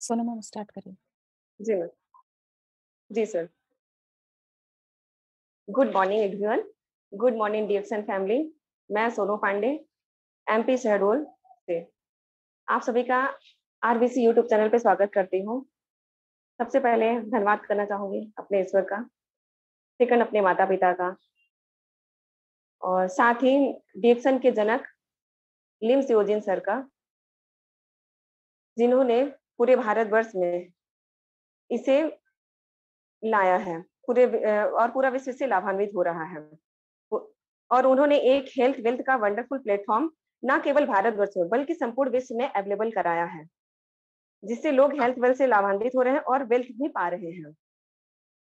Sonam ma'am start करिए। जी ma'am. जी sir. Good morning everyone. Good morning DXN family. मैं Sonu Pandey, MP Shahdol से। आप सभी का आरबीसी यूट्यूब चैनल पे स्वागत करती हूँ। सबसे पहले धन्यवाद करना चाहूँगी अपने ईश्वर का, सेकंड अपने माता-पिता का और साथ ही डीएक्सन के जनक लिम्स योजिन सर का, जिन्होंने पूरे भारतवर्ष में इसे लाया है। पूरे और पूरा विश्व से लाभान्वित हो रहा है। और उन्होंने एक हेल्थ वेल्थ का वंडरफुल प्लेटफॉर्म न केवल भारतवर्ष में बल्कि संपूर्ण विश्व में अवेलेबल कराया है जिससे लोग हेल्थ वेल्थ से लाभान्वित हो रहे हैं और वेल्थ भी पा रहे हैं।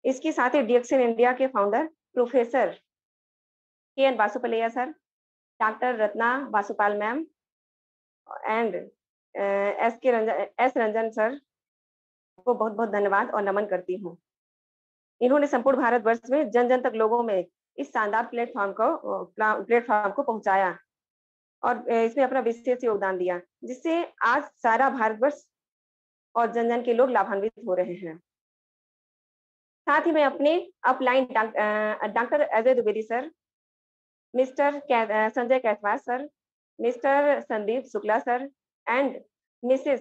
इसके साथ ही डीएक्सन इंडिया के founder professor K N Basupalaiah sir doctor Ratna Basupal ma'am and S K Ranjan, S Ranjan sir, को बहुत बहुत धन्यवाद और नमन करती हूँ। इन्होंने संपूर्ण भारतवर्ष में जन जन तक लोगों में इस शानदार प्लेटफॉर्म को प्लेटफॉर्म को पहुँचाया और इसमें अपना विशेष योगदान दिया, जिससे आज सारा भारतवर्ष और जन जन के लोग लाभान्वित हो रहे हैं। साथ ही मैं अपने upline doctor Ajay Dwivedi sir, mister Sanjay Kaithwas sir, mister Sandeep Shukla sir and Mrs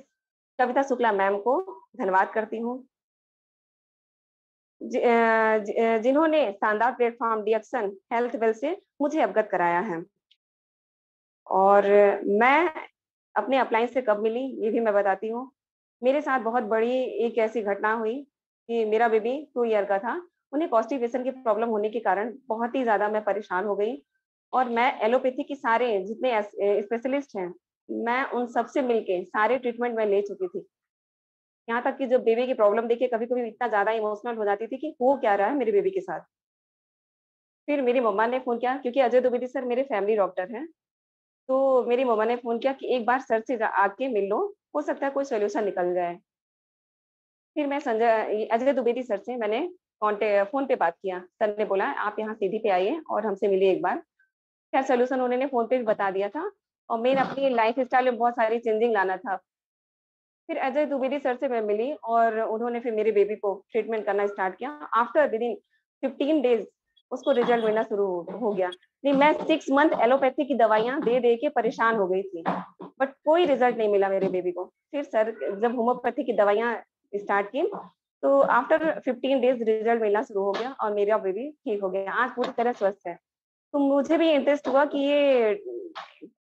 Kavita Shukla ma'am को धन्यवाद करती हूँ। जिन्होंने शानदार प्लेटफॉर्म डिएक्शन हेल्थ वेल से मुझे अवगत कराया है। और मैं अपने अप्लायंस से कब मिली, ये भी मैं बताती हूँ। मेरे साथ बहुत बड़ी एक ऐसी घटना हुई कि मेरा बेबी टू ईयर का था। उन्हें कॉन्स्टिपेशन की प्रॉब्लम होने के कारण बहुत ही ज़्यादा मैं परेशान हो गई। और मैं एलोपैथी के सारे जितने स्पेशलिस्ट हैं मैं उन सबसे मिलके सारे ट्रीटमेंट मैं ले चुकी थी। यहाँ तक कि जब बेबी की प्रॉब्लम देखिए कभी कभी इतना ज़्यादा इमोशनल हो जाती थी कि हो क्या रहा है मेरे बेबी के साथ? फिर मेरी मम्मा ने फ़ोन किया, क्योंकि अजय दुबेदी सर मेरे फैमिली डॉक्टर हैं तो मेरी मम्मा ने फ़ोन किया कि एक बार सर से आके मिल लो, हो सकता है कोई सोल्यूशन निकल जाए। फिर मैं संजय, अजय दुबेदी सर से मैंने कॉन्टेक्ट फ़ोन पे बात किया। सर ने बोला, आप यहाँ सीधी पे आइए और हमसे मिलिए एक बार। खैर सोल्यूशन उन्होंने फ़ोन पे बता दिया था। और मेन अपनी लाइफ स्टाइल में बहुत सारी चेंजिंग लाना था। फिर अजय द्विवेदी सर से मैं मिली और उन्होंने फिर मेरे बेबी को ट्रीटमेंट करना स्टार्ट किया। After within fifteen days उसको रिज़ल्ट मिलना शुरू हो गया। नहीं, मैं सिक्स मंथ एलोपैथी की दवाइयाँ दे दे के परेशान हो गई थी। बट कोई रिज़ल्ट नहीं मिला मेरे बेबी को। फिर सर जब होम्योपैथी की दवाइयाँ स्टार्ट की तो आफ्टर फिफ्टीन डेज़ रिज़ल्ट मिलना शुरू हो गया और मेरा बेबी ठीक हो गया। आज पूरी तरह स्वस्थ है। तो मुझे भी इंटरेस्ट हुआ कि ये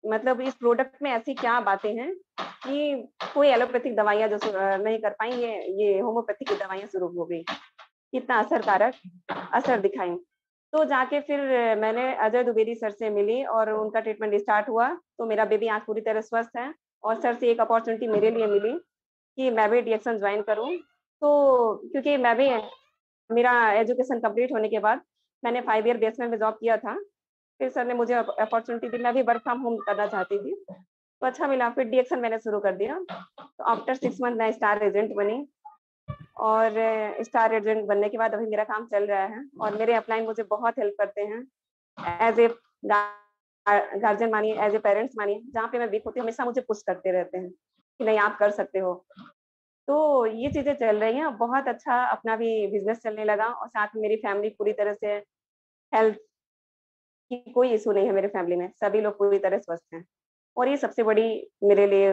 मतलब इस प्रोडक्ट में ऐसी क्या बातें हैं कि कोई एलोपैथिक दवाइयाँ जो नहीं कर पाई, ये ये होम्योपैथी की दवाइयाँ शुरू हो गई। कितना असरकारक असर दिखाई। तो जाके फिर मैंने अजय दुबेदी सर से मिली और उनका ट्रीटमेंट स्टार्ट हुआ। तो मेरा बेबी आज पूरी तरह स्वस्थ है और सर से एक अपॉर्चुनिटी मेरे लिए मिली कि मैं भी डिएक्शन ज्वाइन करूँ। तो क्योंकि मैं भी, मेरा एजुकेशन कंप्लीट होने के बाद मैंने फाइव ईयर बेसमेंट में जॉब किया था। फिर सर ने मुझे अपॉर्चुनिटी दी, मैं भी वर्क फ्रॉम होम करना चाहती थी। तो अच्छा मिला, फिर डिएक्शन मैंने शुरू कर दिया। तो आफ्टर सिक्स मंथ मैं स्टार एजेंट बनी और स्टार एजेंट बनने के बाद अभी मेरा काम चल रहा है और मेरे अपलाइन मुझे बहुत हेल्प करते हैं। एज ए गार्जियन मानिए एज ए पेरेंट्स मानिए, जहाँ पे मैं वीक होती हूँ, हमेशा मुझे पुश करते रहते हैं कि नहीं, आप कर सकते हो। तो ये चीज़ें चल रही हैं बहुत अच्छा अपना भी बिज़नेस चलने लगा और साथ में मेरी फैमिली पूरी तरह से हेल्थ की कोई इशू नहीं है मेरे फैमिली में सभी लोग पूरी तरह स्वस्थ हैं। और ये सबसे बड़ी मेरे लिए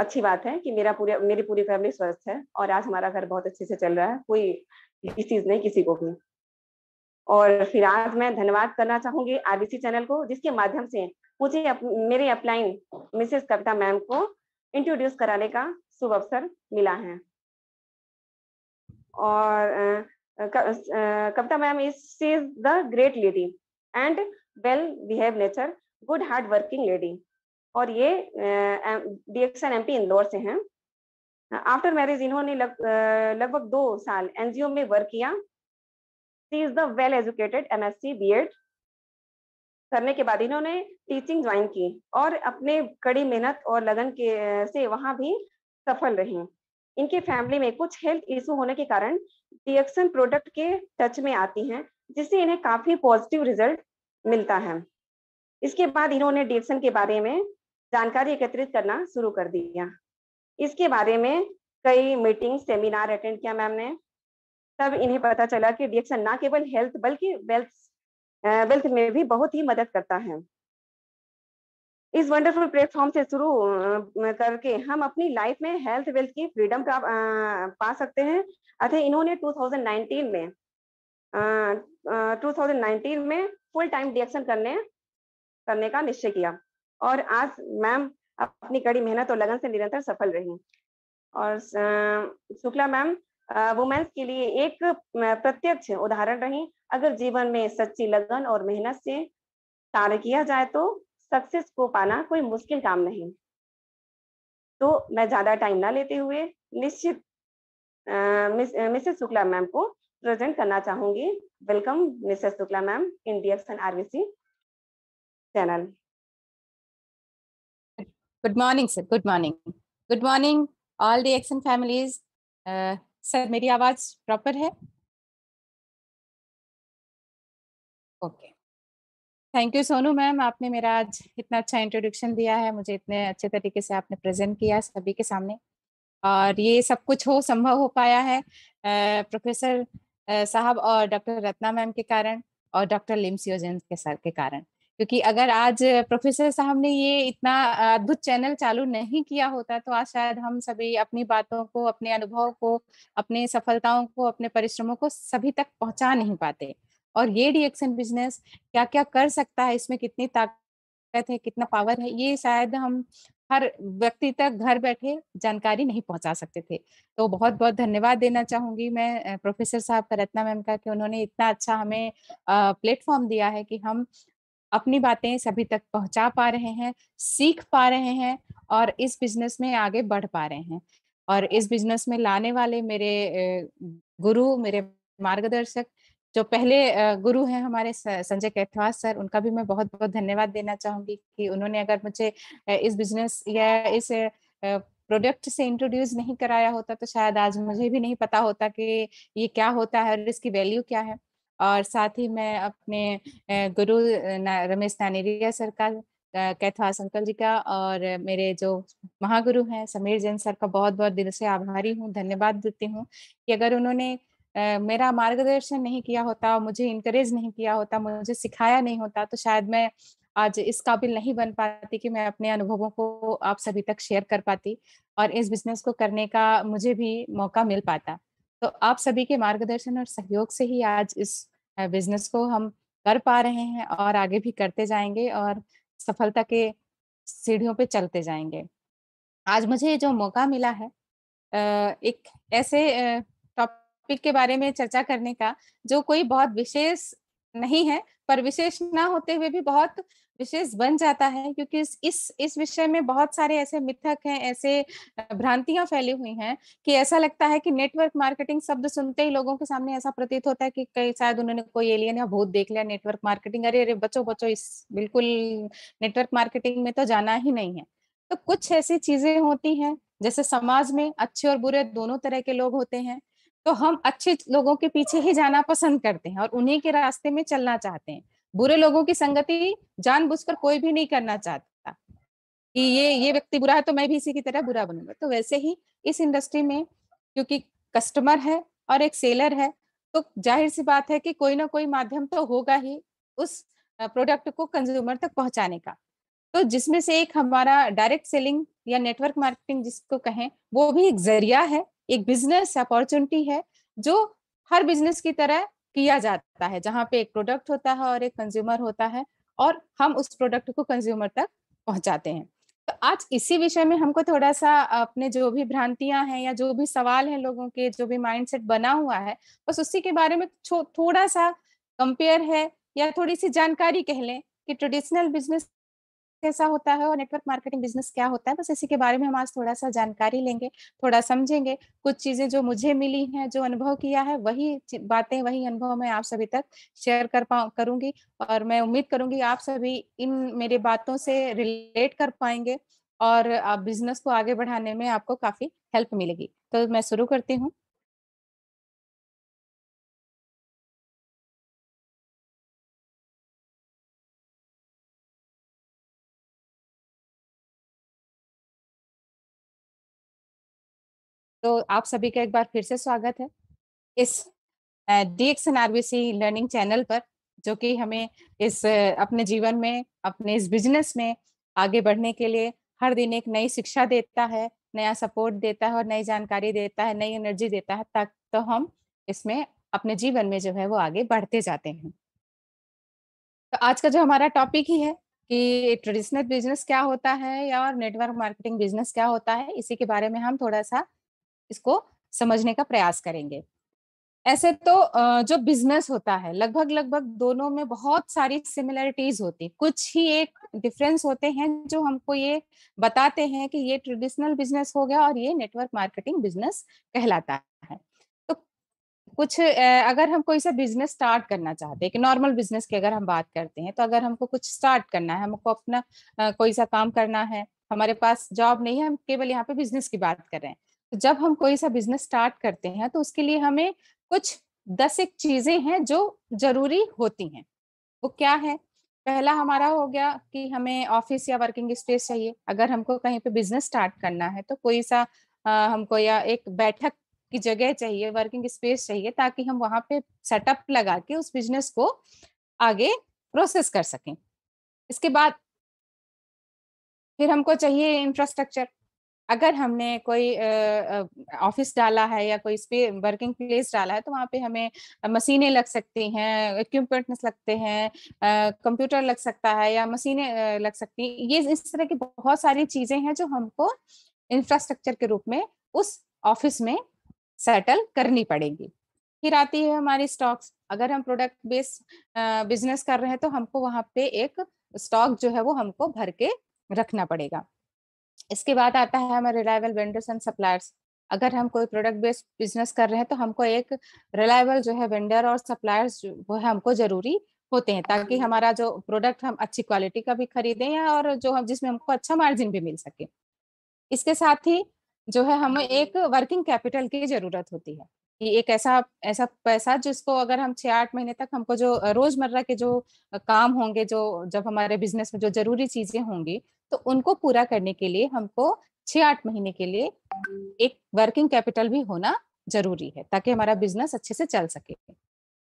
अच्छी बात है कि मेरा पूरे मेरी पूरी फैमिली स्वस्थ है और आज हमारा घर बहुत अच्छे से चल रहा है कोई चीज़ नहीं किसी को भी। और फिर आज मैं धन्यवाद करना चाहूँगी आरबीसी चैनल को जिसके माध्यम से मुझे अप, मेरे अपलाइन मिसेस कविता मैम को इंट्रोड्यूस कराने का शुभ अवसर मिला है। और Kavita ma'am is is the great lady and well behave nature good hard working lady और ये डीएक्सन एमपी इंदौर से हैं। आफ्टर मैरिज इन्होंने लगभग दो साल एनजीओ में वर्क किया। She is the well educated MSc BEd करने के बाद इन्होंने टीचिंग ज्वाइन की और अपने कड़ी मेहनत और लगन के से वहाँ भी सफल रही। इनके फैमिली में कुछ हेल्थ इशू होने के कारण डीएक्सन प्रोडक्ट के टच में आती हैं, जिससे इन्हें काफ़ी पॉजिटिव रिज़ल्ट मिलता है। इसके बाद इन्होंने डिएक्शन के बारे में जानकारी एकत्रित करना शुरू कर दिया। इसके बारे में कई मीटिंग सेमिनार अटेंड किया मैम ने। तब इन्हें पता चला कि डिएक्शन ना केवल हेल्थ बल्कि वेल्थ वेल्थ में भी बहुत ही मदद करता है। इस वंडरफुल प्लेटफॉर्म से शुरू करके हम अपनी लाइफ में हेल्थ वेल्थ की फ्रीडम प्राप्त पा सकते हैं। अतः इन्होंने 2019 में uh, 2019 में फुल टाइम डिएक्शन करने करने का निश्चय किया। और आज मैम अपनी कड़ी मेहनत और लगन से निरंतर सफल रही। और शुक्ला मैम वुमेन्स के लिए एक प्रत्यक्ष उदाहरण रही। अगर जीवन में सच्ची लगन और मेहनत से कार्य किया जाए तो सक्सेस को पाना कोई मुश्किल काम नहीं। तो मैं ज़्यादा टाइम ना लेते हुए निश्चित मिसेस शुक्ला मैम को प्रेजेंट करना चाहूँगी। Welcome Mrs Shukla ma'am in DXN RBC channel good morning sir good morning good morning all DXN families sir मेरी आवाज़ प्रॉपर है? Okay thank you Sonu ma'am आपने मेरा आज इतना अच्छा इंट्रोडक्शन दिया है। मुझे इतने अच्छे तरीके से आपने प्रेजेंट किया सभी के सामने। और ये सब कुछ हो, संभव हो पाया है प्रोफेसर साहब और डॉक्टर रत्ना मैम के कारण और डॉक्टर लिम्सियोजन के सर के कारण। क्योंकि अगर आज प्रोफेसर साहब ने ये इतना अद्भुत चैनल चालू नहीं किया होता तो आज शायद हम सभी अपनी बातों को, अपने अनुभव को, अपने सफलताओं को, अपने परिश्रमों को सभी तक पहुँचा नहीं पाते। और ये डिएक्शन बिज़नेस क्या क्या कर सकता है? इसमें कितनी ताकत है? कितना पावर है? ये शायद हम हर व्यक्ति तक घर बैठे जानकारी नहीं पहुँचा सकते थे। तो बहुत बहुत धन्यवाद देना चाहूँगी मैं प्रोफेसर साहब का रत्ना मैम का कि उन्होंने इतना अच्छा हमें प्लेटफॉर्म दिया है कि हम अपनी बातें सभी तक पहुँचा पा रहे हैं, सीख पा रहे हैं और इस बिज़नेस में आगे बढ़ पा रहे हैं। और इस बिज़नेस में लाने वाले मेरे गुरु, मेरे मार्गदर्शक जो पहले गुरु हैं हमारे संजय कैथवास सर, उनका भी मैं बहुत बहुत धन्यवाद देना चाहूँगी कि उन्होंने अगर मुझे इस बिज़नेस या इस प्रोडक्ट से इंट्रोड्यूस नहीं कराया होता तो शायद आज मुझे भी नहीं पता होता कि ये क्या होता है और इसकी वैल्यू क्या है। और साथ ही मैं अपने गुरु रमेश नानेरिया सर का कैथवास अंकल जी का और मेरे जो महागुरु हैं समीर जैन सर का बहुत बहुत दिल से आभारी हूँ, धन्यवाद देती हूँ कि अगर उन्होंने मेरा मार्गदर्शन नहीं किया होता, मुझे इनकरेज नहीं किया होता, मुझे सिखाया नहीं होता तो शायद मैं आज इस काबिल नहीं बन पाती कि मैं अपने अनुभवों को आप सभी तक शेयर कर पाती और इस बिज़नेस को करने का मुझे भी मौका मिल पाता। तो आप सभी के मार्गदर्शन और सहयोग से ही आज इस बिज़नेस को हम कर पा रहे हैं और आगे भी करते जाएँगे और सफलता के सीढ़ियों पे चलते जाएँगे। आज मुझे जो मौका मिला है एक ऐसे टॉपिक के बारे में चर्चा करने का, जो कोई बहुत विशेष नहीं है, पर विशेष ना होते हुए भी बहुत विशेष बन जाता है, क्योंकि इस इस विषय में बहुत सारे ऐसे मिथक हैं, ऐसे भ्रांतियाँ फैली हुई हैं कि ऐसा लगता है कि नेटवर्क मार्केटिंग शब्द सुनते ही लोगों के सामने ऐसा प्रतीत होता है कि कई, शायद उन्होंने कोई एलियन या भूत देख लिया नेटवर्क मार्केटिंग अरे अरे, बच्चों बच्चों, इस बिल्कुल नेटवर्क मार्केटिंग में तो जाना ही नहीं है। तो कुछ ऐसी चीज़ें होती हैं, जैसे समाज में अच्छे और बुरे दोनों तरह के लोग होते हैं तो हम अच्छे लोगों के पीछे ही जाना पसंद करते हैं और उन्हीं के रास्ते में चलना चाहते हैं। बुरे लोगों की संगति जानबूझकर कोई भी नहीं करना चाहता कि ये ये व्यक्ति बुरा है तो मैं भी इसी की तरह बुरा बनूँगा। तो वैसे ही इस इंडस्ट्री में क्योंकि कस्टमर है और एक सेलर है तो ज़ाहिर सी बात है कि कोई ना कोई माध्यम तो होगा ही उस प्रोडक्ट को कंज्यूमर तक पहुँचाने का। तो जिसमें से एक हमारा डायरेक्ट सेलिंग या नेटवर्क मार्केटिंग जिसको कहें, वो भी एक ज़रिया है एक बिज़नेस अपॉर्चुनिटी है, जो हर बिज़नेस की तरह किया जाता है, जहाँ पे एक प्रोडक्ट होता है और एक कंज्यूमर होता है और हम उस प्रोडक्ट को कंज्यूमर तक पहुंचाते हैं। तो आज इसी विषय में हमको थोड़ा सा अपने जो भी भ्रांतियाँ हैं या जो भी सवाल हैं लोगों के, जो भी माइंडसेट बना हुआ है, बस उसी के बारे में थोड़ा सा कंपेयर है या थोड़ी सी जानकारी कह लें कि ट्रेडिशनल बिज़नेस कैसा होता है और नेटवर्क मार्केटिंग बिज़नेस क्या होता है, बस इसी के बारे में हम आज थोड़ा सा जानकारी लेंगे, थोड़ा समझेंगे। कुछ चीज़ें जो मुझे मिली हैं, जो अनुभव किया है, वही बातें, वही अनुभव मैं आप सभी तक शेयर कर पा करूँगी और मैं उम्मीद करूँगी आप सभी इन मेरे बातों से रिलेट कर पाएँगे और बिज़नेस को आगे बढ़ाने में आपको काफ़ी हेल्प मिलेगी। तो मैं शुरू करती हूँ। तो आप सभी का एक बार फिर से स्वागत है। इस डीएक्सन आरबीसी लर्निंग चैनल पर, जो कि हमें इस, अपने जीवन में, अपने इस बिज़नेस में आगे बढ़ने के लिए हर दिन एक नई शिक्षा देता है, नया सपोर्ट देता है और नई जानकारी देता है, नई एनर्जी देता है, तक तो हम इसमें अपने जीवन में जो है वो आगे बढ़ते जाते हैं। तो आज का जो हमारा टॉपिक ही है कि ट्रेडिशनल बिज़नेस क्या होता है या और नेटवर्क मार्केटिंग बिज़नेस क्या होता है, इसी के बारे में हम थोड़ा सा इसको समझने का प्रयास करेंगे। ऐसे तो जो बिज़नेस होता है, लगभग लगभग दोनों में बहुत सारी सिमिलरिटीज होती कुछ ही एक डिफरेंस होते हैं जो हमको ये बताते हैं कि ये ट्रेडिशनल बिज़नेस हो गया और ये नेटवर्क मार्केटिंग बिज़नेस कहलाता है। तो कुछ अगर हम कोई सा बिज़नेस स्टार्ट करना चाहते हैं, कि नॉर्मल बिज़नेस की अगर हम बात करते हैं तो अगर हमको कुछ स्टार्ट करना है, हमको अपना कोई सा काम करना है, हमारे पास जॉब नहीं है, हम केवल यहाँ पे बिज़नेस की बात कर रहे हैं। जब हम कोई सा बिज़नेस स्टार्ट करते हैं तो उसके लिए हमें कुछ दस एक चीज़ें हैं जो ज़रूरी होती हैं। वो क्या है? पहला हमारा हो गया कि हमें ऑफ़िस या वर्किंग स्पेस चाहिए। अगर हमको कहीं पे बिज़नेस स्टार्ट करना है तो कोई सा आ, हमको या एक बैठक की जगह चाहिए वर्किंग स्पेस चाहिए ताकि हम वहाँ पे सेटअप लगा के उस बिज़नेस को आगे प्रोसेस कर सकें। इसके बाद फिर हमको चाहिए इंफ्रास्ट्रक्चर। अगर हमने कोई ऑफ़िस डाला है या कोई वर्किंग प्लेस डाला है तो वहाँ पे हमें मशीनें लग सकती हैं, इक्विपमेंट्स लगते हैं कंप्यूटर लग सकता है या मशीनें लग सकती हैं। ये इस तरह की बहुत सारी चीज़ें हैं जो हमको इंफ्रास्ट्रक्चर के रूप में उस ऑफ़िस में सेटल करनी पड़ेगी। फिर आती है हमारी स्टॉक्स। अगर हम प्रोडक्ट बेस बिज़नेस कर रहे हैं तो हमको वहाँ पे एक स्टॉक जो है वो हमको भर के रखना पड़ेगा। इसके बाद आता है हमारे रिलायबल वेंडर्स एंड सप्लायर्स। अगर हम कोई प्रोडक्ट बेस्ड बिज़नेस कर रहे हैं तो हमको एक रिलायबल जो है वेंडर और सप्लायर्स वो है हमको ज़रूरी होते हैं ताकि हमारा जो प्रोडक्ट हम अच्छी क्वालिटी का भी खरीदें या और जो हम जिसमें हमको अच्छा मार्जिन भी मिल सके। इसके साथ ही जो है हमें एक वर्किंग कैपिटल की ज़रूरत होती है कि एक ऐसा ऐसा पैसा जिसको अगर हम छह आठ महीने तक हमको जो रोज़मर्रा के जो काम होंगे जो जब हमारे बिज़नेस में जो ज़रूरी चीज़ें होंगी तो उनको पूरा करने के लिए हमको छह आठ महीने के लिए एक वर्किंग कैपिटल भी होना ज़रूरी है, ताकि हमारा बिज़नेस अच्छे से चल सके।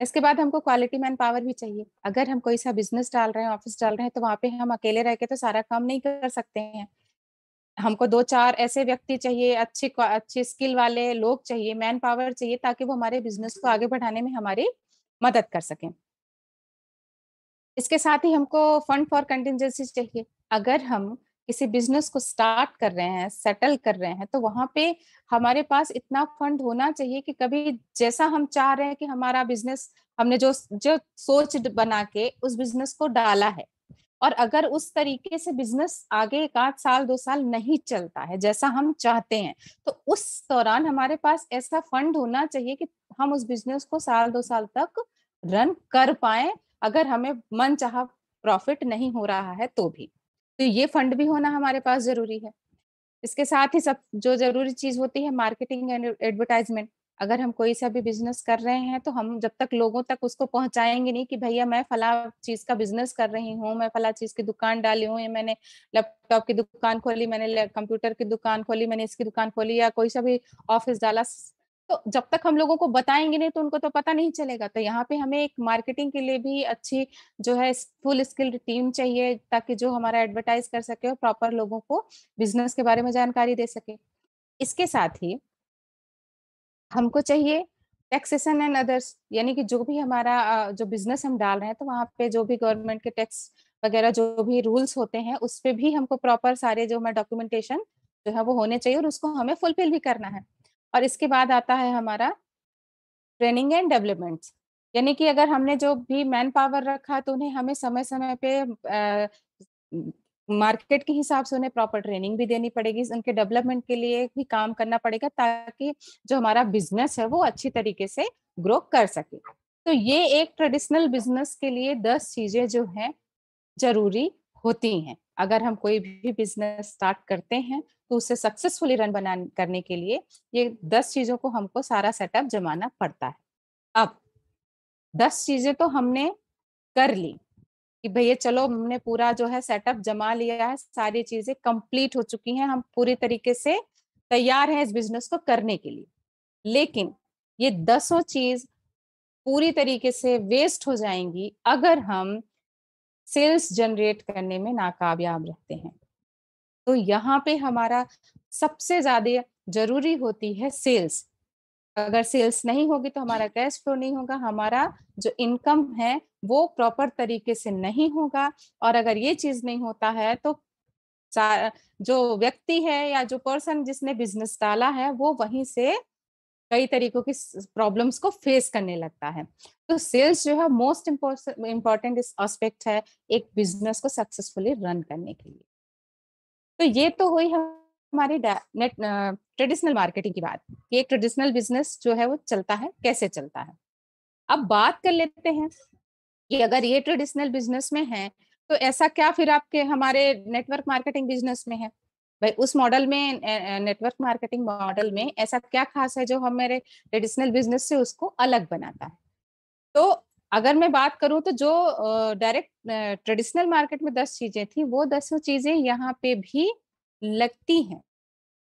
इसके बाद हमको क्वालिटी मैन पावर भी चाहिए। अगर हम कोई सा बिज़नेस डाल रहे हैं ऑफ़िस डाल रहे हैं तो वहाँ पे हम अकेले रह के तो सारा काम नहीं कर सकते हैं। हमको दो चार ऐसे व्यक्ति चाहिए, अच्छे अच्छे स्किल वाले लोग चाहिए मैन पावर चाहिए, ताकि वो हमारे बिज़नेस को आगे बढ़ाने में हमारी मदद कर सकें। इसके साथ ही हमको फंड फॉर कंटिजेंसी चाहिए। अगर हम किसी बिज़नेस को स्टार्ट कर रहे हैं, सेटल कर रहे हैं तो वहाँ पे हमारे पास इतना फंड होना चाहिए कि कभी जैसा हम चाह रहे हैं कि हमारा बिज़नेस, हमने जो जो सोच बना के उस बिज़नेस को डाला है। और अगर उस तरीके से बिज़नेस आगे एक आध साल, दो साल नहीं चलता है, जैसा हम चाहते हैं तो उस दौरान हमारे पास ऐसा फंड होना चाहिए कि हम उस बिज़नेस को साल, दो साल तक रन कर पाए, अगर हमें मन चाह प्रॉफिट नहीं हो रहा है तो भी। तो ये फंड भी होना हमारे पास ज़रूरी है। इसके साथ ही सब, जो ज़रूरी चीज़ होती है, मार्केटिंग एंड एडवर्टाइजमेंट, अगर हम कोई सा भी बिज़नेस कर रहे हैं तो हम जब तक लोगों तक उसको पहुंचाएँगे नहीं कि भैया मैं फला चीज़ का बिज़नेस कर रही हूँ, मैं फला चीज़ की दुकान डाली हूँ, या मैंने लैपटॉप की दुकान खोली, मैंने कंप्यूटर की दुकान खोली, मैंने इसकी दुकान खोली, या कोई सा भी ऑफ़िस डाला तो जब तक हम लोगों को बताएँगे नहीं तो उनको तो पता नहीं चलेगा। तो यहाँ पे हमें एक मार्केटिंग के लिए भी अच्छी जो है फुल स्किल्ड टीम चाहिए, ताकि जो हमारा एडवर्टाइज कर सके और प्रॉपर लोगों को बिज़नेस के बारे में जानकारी दे सके। इसके साथ ही हमको चाहिए टैक्सेशन एंड अदर्स यानी कि जो भी हमारा जो बिज़नेस हम डाल रहे हैं तो वहाँ पे जो भी गवर्नमेंट के टैक्स वगैरह, जो भी रूल्स होते हैं, उस पर भी हमको प्रॉपर सारे जो हमारे डॉक्यूमेंटेशन जो है, वो होने चाहिए और उसको हमें फुलफिल भी करना है। और इसके बाद आता है हमारा ट्रेनिंग एंड डेवलपमेंट यानी कि अगर हमने जो भी मैन पावर रखा तो उन्हें हमें समय समय पे मार्केट के हिसाब से उन्हें प्रॉपर ट्रेनिंग भी देनी पड़ेगी, उनके डेवलपमेंट के लिए भी काम करना पड़ेगा ताकि जो हमारा बिज़नेस है वो अच्छी तरीके से ग्रो कर सके। तो ये एक ट्रेडिशनल बिज़नेस के लिए दस चीज़ें जो हैं, ज़रूरी होती हैं। अगर हम कोई भी बिज़नेस स्टार्ट करते हैं तो उसे सक्सेसफुली रन बना करने के लिए ये दस चीज़ों को हमको सारा सेटअप जमाना पड़ता है। अब, दस चीज़ें तो हमने कर ली कि भैया चलो हमने पूरा जो है सेटअप जमा लिया है, सारी चीज़ें कंप्लीट हो चुकी हैं, हम पूरी तरीके से तैयार है इस बिज़नेस को करने के लिए। लेकिन ये दसों चीज़ पूरी तरीके से वेस्ट हो जाएँगी अगर हम सेल्स जनरेट करने में नाकामयाब रहते हैं। तो यहाँ पे हमारा सबसे ज़्यादा ज़रूरी होती है सेल्स। अगर सेल्स नहीं होगी तो हमारा कैश फ्लो नहीं होगा हमारा जो इनकम है वो प्रॉपर तरीके से नहीं होगा और अगर ये चीज़ नहीं होता है तो जो व्यक्ति है या जो पर्सन जिसने बिज़नेस डाला है वो वहीं से कई तरीकों की प्रॉब्लम्स को फेस करने लगता है। तो सेल्स जो है मोस्ट इम्पोर्टेंट एस्पेक्ट है एक बिज़नेस को सक्सेसफुली रन करने के लिए। तो ये तो हुई हमारी नेट ट्रेडिशनल मार्केटिंग की बात कि एक ट्रेडिशनल बिज़नेस जो है, वो चलता है, कैसे चलता है। अब बात कर लेते हैं कि अगर ये ट्रेडिशनल बिज़नेस में है तो ऐसा क्या फिर आपके, हमारे नेटवर्क मार्केटिंग बिज़नेस में है? भाई, उस मॉडल में नेटवर्क मार्केटिंग मॉडल में ऐसा क्या खास है जो हम मेरे ट्रेडिशनल बिज़नेस से उसको अलग बनाता है? तो अगर मैं बात करूँ तो जो डायरेक्ट ट्रेडिशनल मार्केट में दस चीज़ें थी, वो दसों चीज़ें यहाँ पे भी लगती हैं,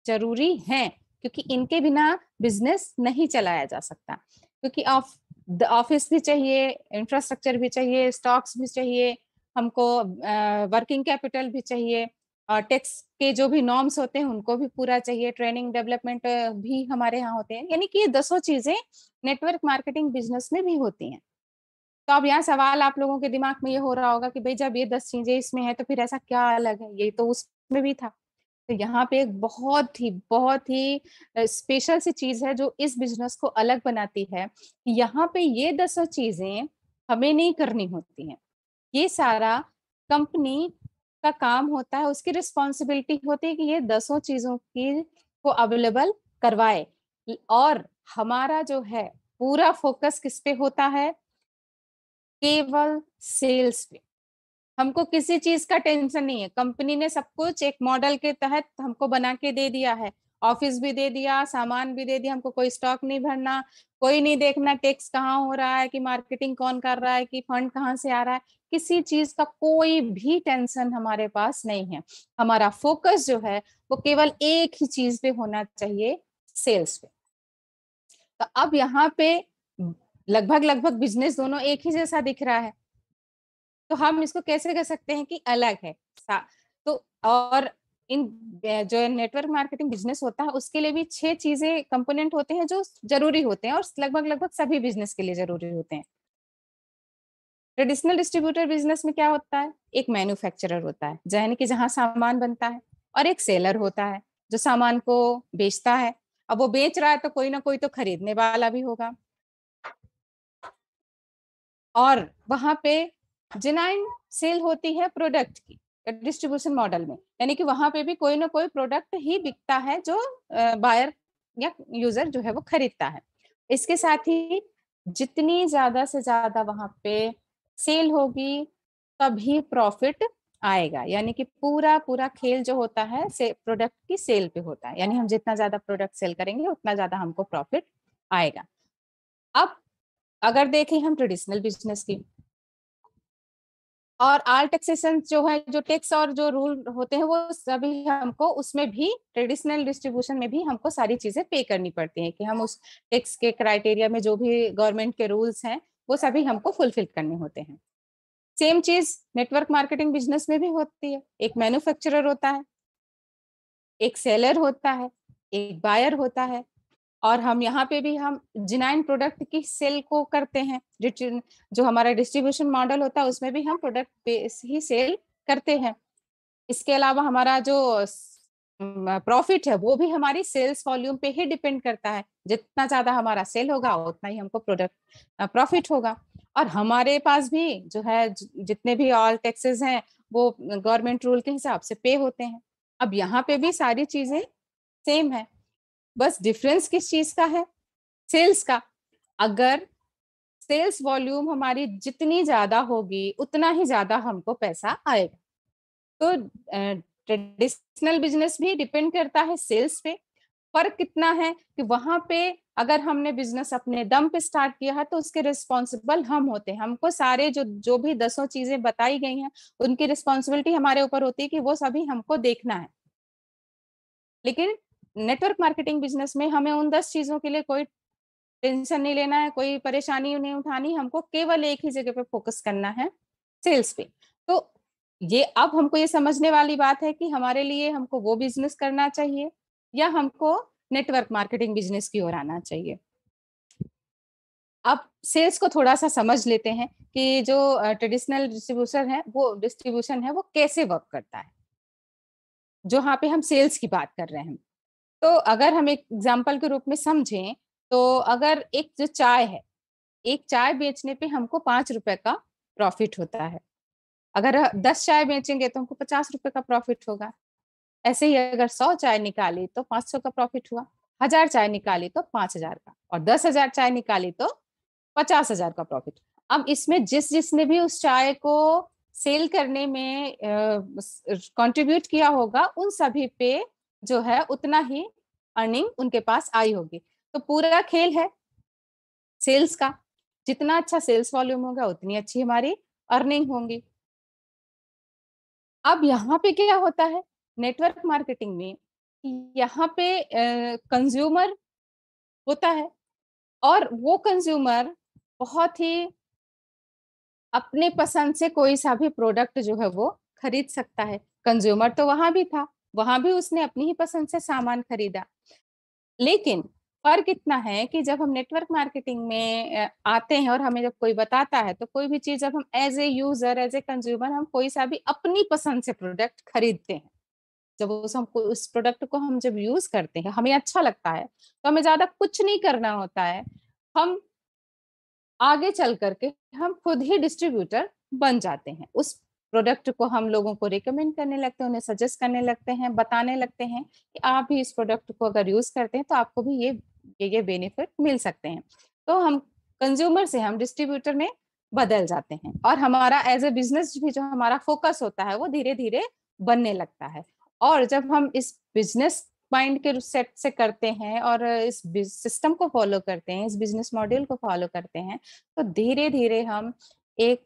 ज़रूरी हैं, क्योंकि इनके बिना बिज़नेस नहीं चलाया जा सकता। क्योंकि ऑफ़िस भी चाहिए इंफ्रास्ट्रक्चर भी चाहिए स्टॉक्स भी चाहिए, हमको वर्किंग कैपिटल भी चाहिए टैक्स के जो भी नॉर्म्स होते हैं, उनको भी पूरा चाहिए। ट्रेनिंग, डेवलपमेंट भी हमारे यहाँ होते हैं। यानी कि ये दसों चीज़ें नेटवर्क मार्केटिंग बिज़नेस में भी होती हैं। तो अब यहाँ सवाल आप लोगों के दिमाग में ये हो रहा होगा कि भाई जब ये दस चीज़ें इसमें है तो फिर ऐसा क्या अलग है? ये तो उसमें भी था। तो यहाँ पे एक बहुत ही बहुत ही स्पेशल सी चीज़ है जो इस बिज़नेस को अलग बनाती है यहाँ पे ये दसों चीज़ें हमें नहीं करनी होती हैं। ये सारा कंपनी का काम होता है, उसकी रिस्पॉन्सिबिलिटी होती है कि ये दसों चीज़ों की, को अवेलेबल करवाए। और हमारा जो है, पूरा फोकस किस पे होता है? केवल सेल्स पे। हमको किसी चीज़ का टेंशन नहीं है। कंपनी ने सब कुछ एक मॉडल के तहत हमको बना के दे दिया है। ऑफ़िस भी दे दिया, सामान भी दे दिया, हमको कोई स्टॉक नहीं भरना, कोई नहीं देखना टैक्स कहाँ हो रहा है, कि मार्केटिंग कौन कर रहा है, कि फंड कहाँ से आ रहा है, किसी चीज़ का कोई भी टेंशन हमारे पास नहीं है। हमारा फोकस जो है, वो केवल एक ही चीज़ पे होना चाहिए, सेल्स पे। तो अब यहाँ पे लगभग लगभग बिज़नेस दोनों एक ही जैसा दिख रहा है। तो हम इसको कैसे कर सकते हैं कि अलग है? तो और इन जो नेटवर्क मार्केटिंग बिज़नेस होता है, उसके लिए भी छह चीज़ें कंपोनेंट होते हैं जो ज़रूरी होते हैं और लगभग लगभग सभी बिज़नेस के लिए ज़रूरी होते हैं। ट्रेडिशनल डिस्ट्रीब्यूटर बिज़नेस में क्या होता है? एक मैन्युफैक्चरर होता है, यानी कि जहाँ सामान बनता है, और एक सेलर होता है, जो सामान को बेचता है। अब वो बेच रहा है तो कोई ना कोई तो खरीदने वाला भी होगा। और वहाँ पे जिनाइन सेल होती है प्रोडक्ट की। डिस्ट्रीब्यूशन मॉडल में। यानी कि वहाँ पे भी कोई ना कोई प्रोडक्ट ही बिकता है जो बायर या यूज़र जो है वो खरीदता है। इसके साथ ही जितनी ज़्यादा से ज़्यादा वहाँ पे सेल होगी, तभी प्रॉफिट आएगा। यानी कि पूरा पूरा खेल जो होता है, से, प्रोडक्ट की सेल पे होता है। यानी हम जितना ज़्यादा प्रोडक्ट सेल करेंगे, उतना ज़्यादा हमको प्रॉफिट आएगा। अब अगर देखें हम ट्रेडिशनल बिज़नेस की और आल टैक्सेशन जो है, जो टैक्स और जो रूल होते हैं, वो सभी हमको उसमें भी ट्रेडिशनल डिस्ट्रीब्यूशन में भी हमको सारी चीज़ें पे करनी पड़ती हैं कि हम उस टैक्स के क्राइटेरिया में जो भी गवर्नमेंट के रूल्स हैं, वो सभी हमको फुलफिल करने होते हैं। सेम चीज़ नेटवर्क मार्केटिंग बिज़नेस में भी होती है। एक मैन्युफैक्चरर होता है, एक सेलर होता है, एक बायर होता है और हम यहाँ पे भी हम जिनाइन प्रोडक्ट की सेल को करते हैं। जो हमारा डिस्ट्रीब्यूशन मॉडल होता है, उसमें भी हम प्रोडक्ट बेस ही सेल करते हैं। इसके अलावा हमारा जो प्रॉफिट है, वो भी हमारी सेल्स वॉल्यूम पे ही डिपेंड करता है। जितना ज़्यादा हमारा सेल होगा, उतना ही हमको प्रोडक्ट प्रॉफिट होगा। और हमारे पास भी जो है जितने भी ऑल टैक्सेस हैं, वो गवर्नमेंट रूल के हिसाब से पे होते हैं। अब यहाँ पे भी सारी चीज़ें सेम है। बस डिफरेंस किस चीज़ का है? सेल्स का। अगर सेल्स वॉल्यूम हमारी जितनी ज़्यादा होगी, उतना ही ज़्यादा हमको पैसा आएगा। तो ट्रेडिशनल बिज़नेस भी डिपेंड करता है सेल्स पे। फ़र्क कितना है कि वहाँ पे अगर हमने बिज़नेस अपने दम पे स्टार्ट किया है तो उसके रिस्पॉन्सिबल हम होते हैं। हमको सारे जो जो भी दसों चीज़ें बताई गई हैं, उनकी रिस्पॉन्सिबिलिटी हमारे ऊपर होती है कि वो सभी हमको देखना है। लेकिन नेटवर्क मार्केटिंग बिज़नेस में हमें उन दस चीज़ों के लिए कोई टेंशन नहीं लेना है, कोई परेशानी नहीं उठानी, हमको केवल एक ही जगह पे फोकस करना है सेल्स पे। तो ये अब हमको ये समझने वाली बात है कि हमारे लिए हमको वो बिज़नेस करना चाहिए या हमको नेटवर्क मार्केटिंग बिज़नेस की ओर आना चाहिए। अब सेल्स को थोड़ा सा समझ लेते हैं कि जो ट्रेडिशनल डिस्ट्रीब्यूशन है, वो डिस्ट्रीब्यूशन है, वो कैसे वर्क करता है। जो यहाँ पे हम सेल्स की बात कर रहे हैं। तो अगर हम एक एग्ज़ाम्पल के रूप में समझें तो अगर एक जो चाय है, एक चाय बेचने पे हमको पाँच रुपए का प्रॉफिट होता है। अगर दस चाय बेचेंगे तो हमको पचास रुपए का प्रॉफिट होगा। ऐसे ही अगर सौ चाय निकाली तो पाँच सौ का प्रॉफिट हुआ, हज़ार चाय निकाली तो पाँच हज़ार का और दस हज़ार चाय निकाली तो पचास हज़ार का प्रॉफिट अब इसमें जिस जिसने भी उस चाय को सेल करने में कंट्रीब्यूट किया होगा, उन सभी पे जो है, उतना ही अर्निंग उनके पास आई होगी। तो पूरा खेल है सेल्स का। जितना अच्छा सेल्स वॉल्यूम होगा, उतनी अच्छी हमारी अर्निंग होंगी। अब यहाँ पे क्या होता है? नेटवर्क मार्केटिंग में यहाँ पे कंज्यूमर होता है और वो कंज्यूमर बहुत ही अपने पसंद से कोई सा भी प्रोडक्ट जो है वो खरीद सकता है। कंज्यूमर तो वहाँ भी था। वहाँ भी उसने अपनी ही पसंद से सामान खरीदा। लेकिन फ़र्क इतना है कि जब हम नेटवर्क मार्केटिंग में आते हैं और हमें जब कोई बताता है तो कोई भी चीज़ जब हम as a user as a consumer हम कोई सा भी अपनी पसंद से प्रोडक्ट खरीदते हैं। जब उस हम उस प्रोडक्ट को हम जब यूज़ करते हैं, हमें अच्छा लगता है तो हमें ज़्यादा कुछ नहीं करना होता है। हम आगे चल करके हम खुद ही डिस्ट्रीब्यूटर बन जाते हैं। उस प्रोडक्ट को हम लोगों को रिकमेंड करने लगते हैं, उन्हें सजेस्ट करने लगते हैं, बताने लगते हैं कि आप भी इस प्रोडक्ट को अगर यूज़ करते हैं तो आपको भी ये ये ये बेनिफिट मिल सकते हैं। तो हम कंज्यूमर से हम डिस्ट्रीब्यूटर में बदल जाते हैं और हमारा एज ए बिज़नेस भी जो हमारा फोकस होता है वो धीरे धीरे बनने लगता है। और जब हम इस बिज़नेस माइंड के सेट से करते हैं और इस सिस्टम को फॉलो करते हैं, इस बिज़नेस मॉड्यूल को फॉलो करते हैं तो धीरे धीरे हम एक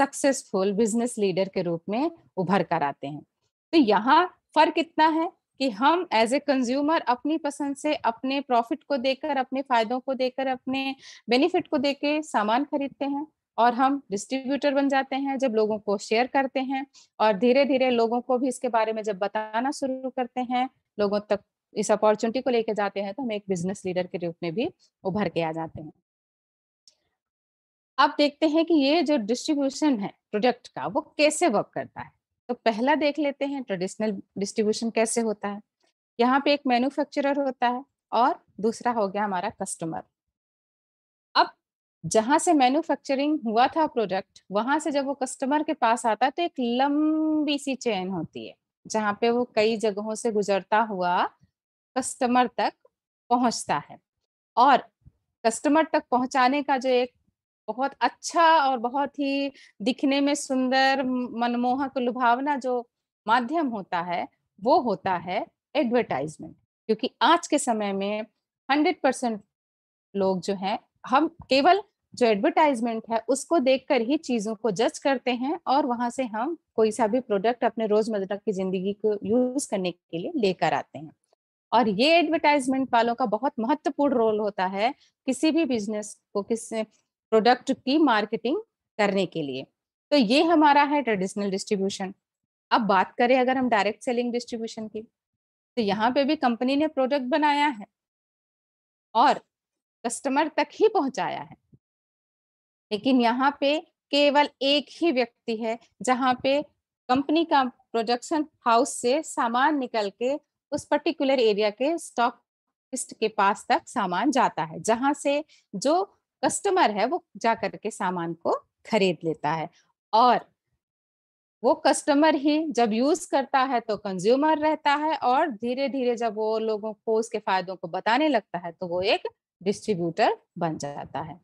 सक्सेसफुल बिज़नेस लीडर के रूप में उभर कर आते हैं। तो यहाँ फ़र्क इतना है कि हम एज ए कंज्यूमर अपनी पसंद से अपने प्रॉफिट को देकर, अपने फायदों को देकर, अपने बेनिफिट को देकर सामान खरीदते हैं और हम डिस्ट्रीब्यूटर बन जाते हैं जब लोगों को शेयर करते हैं और धीरे धीरे लोगों को भी इसके बारे में जब बताना शुरू करते हैं, लोगों तक इस अपॉर्चुनिटी को लेकर जाते हैं तो हम एक बिज़नेस लीडर के रूप में भी उभर के आ जाते हैं। अब देखते हैं कि ये जो डिस्ट्रीब्यूशन है प्रोडक्ट का, वो कैसे वर्क करता है? तो पहला देख लेते हैं ट्रेडिशनल डिस्ट्रीब्यूशन कैसे होता है? यहाँ पे एक मैन्युफैक्चरर होता है और दूसरा हो गया हमारा कस्टमर अब जहाँ से मैन्युफैक्चरिंग हुआ था प्रोडक्ट वहाँ से जब वो कस्टमर के पास आता है तो एक लंबी सी चेन होती है, जहाँ पे वो कई जगहों से गुजरता हुआ कस्टमर तक पहुँचता है। और कस्टमर तक पहुँचाने का जो एक बहुत अच्छा और बहुत ही दिखने में सुंदर मनमोहक लुभावना जो माध्यम होता है, वो होता है एडवर्टाइजमेंट। क्योंकि आज के समय में हंड्रेड परसेंट लोग जो हैं, हम केवल जो एडवर्टाइजमेंट है, उसको देखकर ही चीज़ों को जज करते हैं और वहाँ से हम कोई सा भी प्रोडक्ट अपने रोज़मर्रा की ज़िंदगी को यूज़ करने के लिए लेकर आते हैं। और ये एडवर्टाइजमेंट वालों का बहुत महत्वपूर्ण रोल होता है, किसी भी बिज़नेस को, किसी प्रोडक्ट की मार्केटिंग करने के लिए। तो ये हमारा है ट्रेडिशनल डिस्ट्रीब्यूशन। अब बात करें अगर हम डायरेक्ट सेलिंग डिस्ट्रीब्यूशन की तो यहाँ पे भी कंपनी ने प्रोडक्ट बनाया है और कस्टमर तक ही पहुँचाया है। लेकिन यहाँ पे केवल एक ही व्यक्ति है जहाँ पे कंपनी का प्रोडक्शन हाउस से सामान निकल के उस पर्टिकुलर एरिया के स्टॉक के पास तक सामान जाता है, जहाँ से जो कस्टमर है, वो जा करके सामान को खरीद लेता है। और वो कस्टमर ही जब यूज़ करता है तो कंज्यूमर रहता है और धीरे धीरे जब वो लोगों को उसके फायदों को बताने लगता है तो वो एक डिस्ट्रीब्यूटर बन जाता है।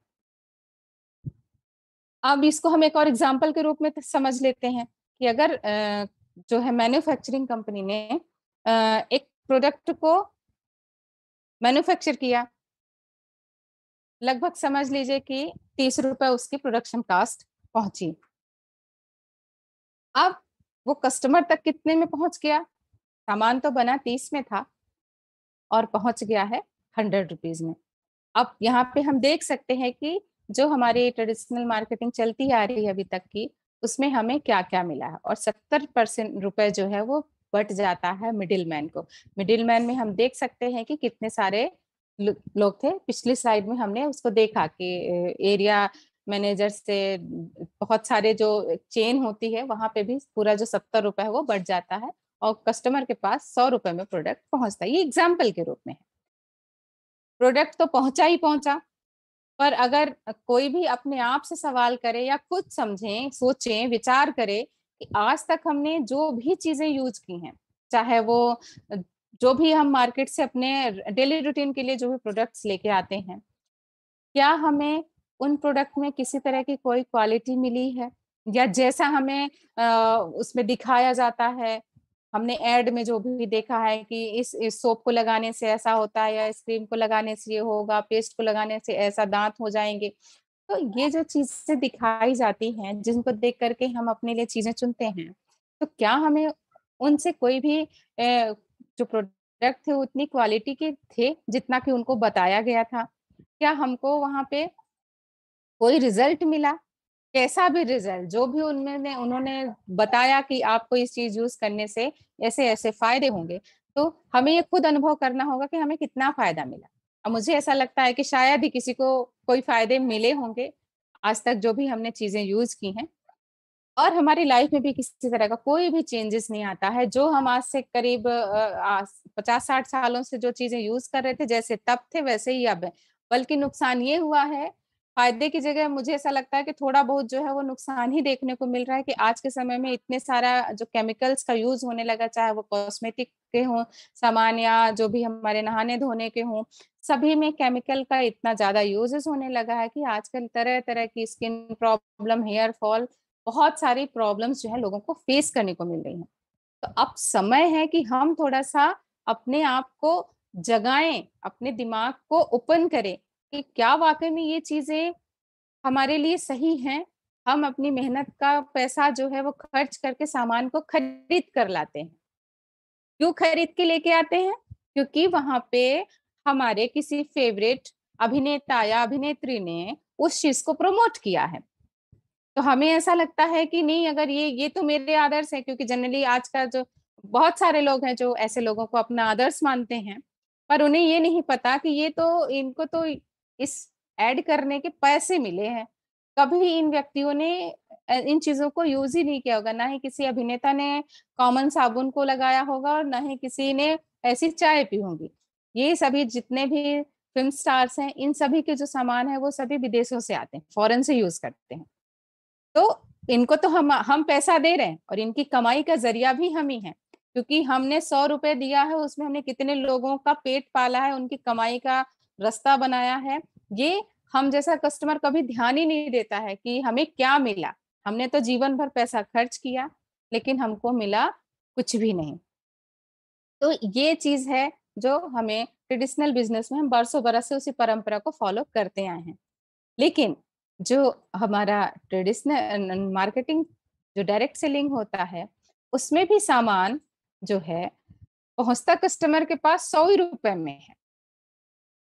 अब इसको हम एक और एग्ज़ाम्पल के रूप में समझ लेते हैं कि अगर जो है मैन्युफैक्चरिंग कंपनी ने एक प्रोडक्ट को मैन्युफैक्चर किया लगभग समझ लीजिए कि तीस रुपए उसकी प्रोडक्शन कास्ट पहुँची। अब वो कस्टमर तक कितने में पहुँच गया? सामान तो बना तीस में था और पहुँच गया है हंड्रेड रुपीज़ में। अब यहाँ पे हम देख सकते हैं कि जो हमारी ट्रेडिशनल मार्केटिंग चलती आ रही है अभी तक की, उसमें हमें क्या क्या मिला है? और सत्तर परसेंट रुपए जो है वो बट जाता है मिडिल मैन को। मिडिल मैन में हम देख सकते हैं कि कितने सारे लोग थे। पिछली स्लाइड में हमने उसको देखा कि एरिया मैनेजर से बहुत सारे जो चेन होती है, वहाँ पे भी पूरा जो सत्तर रुपए है वो बढ़ जाता है और कस्टमर के पास सौ रुपए में प्रोडक्ट पहुँचता है। ये एग्ज़ाम्पल के रूप में है। प्रोडक्ट तो पहुँचा ही पहुँचा, पर अगर कोई भी अपने आप से सवाल करे या खुद समझें, सोचें, विचार करे कि आज तक हमने जो भी चीज़ें यूज़ की हैं, चाहे वो जो भी हम मार्केट से अपने डेली रूटीन के लिए जो भी प्रोडक्ट्स लेके आते हैं क्या हमें उन प्रोडक्ट में किसी तरह की कोई क्वालिटी मिली है? या जैसा हमें आ, उसमें दिखाया जाता है हमने एड में जो भी देखा है कि इस, इस सोप को लगाने से ऐसा होता है या इस क्रीम को लगाने से ये होगा पेस्ट को लगाने से ऐसा दांत हो जाएँगे। तो ये जो चीज़ें दिखाई जाती हैं जिनको देख करके हम अपने लिए चीज़ें चुनते हैं तो क्या हमें उनसे कोई भी ए, जो प्रोडक्ट थे उतनी क्वालिटी के थे जितना कि उनको बताया गया था। क्या हमको वहाँ पे कोई रिज़ल्ट मिला? कैसा भी रिज़ल्ट, जो भी उनमें, उन्होंने बताया कि आपको इस चीज़ यूज़ करने से ऐसे ऐसे फ़ायदे होंगे तो हमें ये खुद अनुभव करना होगा कि हमें कितना फ़ायदा मिला। अब मुझे ऐसा लगता है कि शायद ही किसी को कोई फ़ायदे मिले होंगे, आज तक जो भी हमने चीज़ें यूज़ की हैं। और हमारी लाइफ में भी किसी तरह का कोई भी चेंजेस नहीं आता है। जो हम आज से करीब पचास साठ सालों से जो चीज़ें यूज़ कर रहे थे, जैसे तब थे, वैसे ही अब है। बल्कि नुकसान ये हुआ है, फ़ायदे की जगह मुझे ऐसा लगता है कि थोड़ा बहुत जो है वो नुकसान ही देखने को मिल रहा है कि आज के समय में इतने सारा जो केमिकल्स का यूज़ होने लगा, चाहे वो कॉस्मेटिक के हों, सामान या जो भी हमारे नहाने धोने के हों, सभी में केमिकल का इतना ज़्यादा यूजेस होने लगा है कि आजकल तरह तरह की स्किन प्रॉब्लम, हेयर फॉल बहुत सारी प्रॉब्लम्स जो है लोगों को फेस करने को मिल रही हैं। तो अब समय है कि हम थोड़ा सा अपने आप को जगाएँ, अपने दिमाग को ओपन करें कि क्या वाकई में ये चीज़ें हमारे लिए सही हैं। हम अपनी मेहनत का पैसा जो है वो खर्च करके सामान को खरीद कर लाते हैं। क्यों खरीद के लेके आते हैं? क्योंकि वहाँ पे हमारे किसी फेवरेट अभिनेता या अभिनेत्री ने उस चीज़ को प्रमोट किया है। तो हमें ऐसा लगता है कि नहीं, अगर ये ये तो मेरे आदर्श है, क्योंकि जनरली आज का जो बहुत सारे लोग हैं जो ऐसे लोगों को अपना आदर्श मानते हैं, पर उन्हें ये नहीं पता कि ये तो इनको तो इस ऐड करने के पैसे मिले हैं। कभी इन व्यक्तियों ने इन चीज़ों को यूज़ ही नहीं किया होगा, ना ही किसी अभिनेता ने कॉमन साबुन को लगाया होगा और ना ही किसी ने ऐसी चाय पी होगी। ये सभी जितने भी फ़िल्म स्टार्स हैं, इन सभी के जो सामान है, वो सभी विदेशों से आते हैं फॉरेन से यूज़ करते हैं। तो इनको तो हम हम पैसा दे रहे हैं और इनकी कमाई का ज़रिया भी हम ही है। क्योंकि हमने सौ रुपए दिया है, उसमें हमने कितने लोगों का पेट पाला है, उनकी कमाई का रास्ता बनाया है। ये हम जैसा कस्टमर कभी ध्यान ही नहीं देता है कि हमें क्या मिला। हमने तो जीवन भर पैसा खर्च किया, लेकिन हमको मिला कुछ भी नहीं। तो ये चीज़ है जो हमें ट्रेडिशनल बिज़नेस में हम बरसों बरस से उसी परंपरा को फॉलो करते आए हैं। लेकिन जो हमारा ट्रेडिशनल मार्केटिंग जो डायरेक्ट सेलिंग होता है, उसमें भी सामान जो है, पहुँचता कस्टमर के पास सौ ही रुपए में है।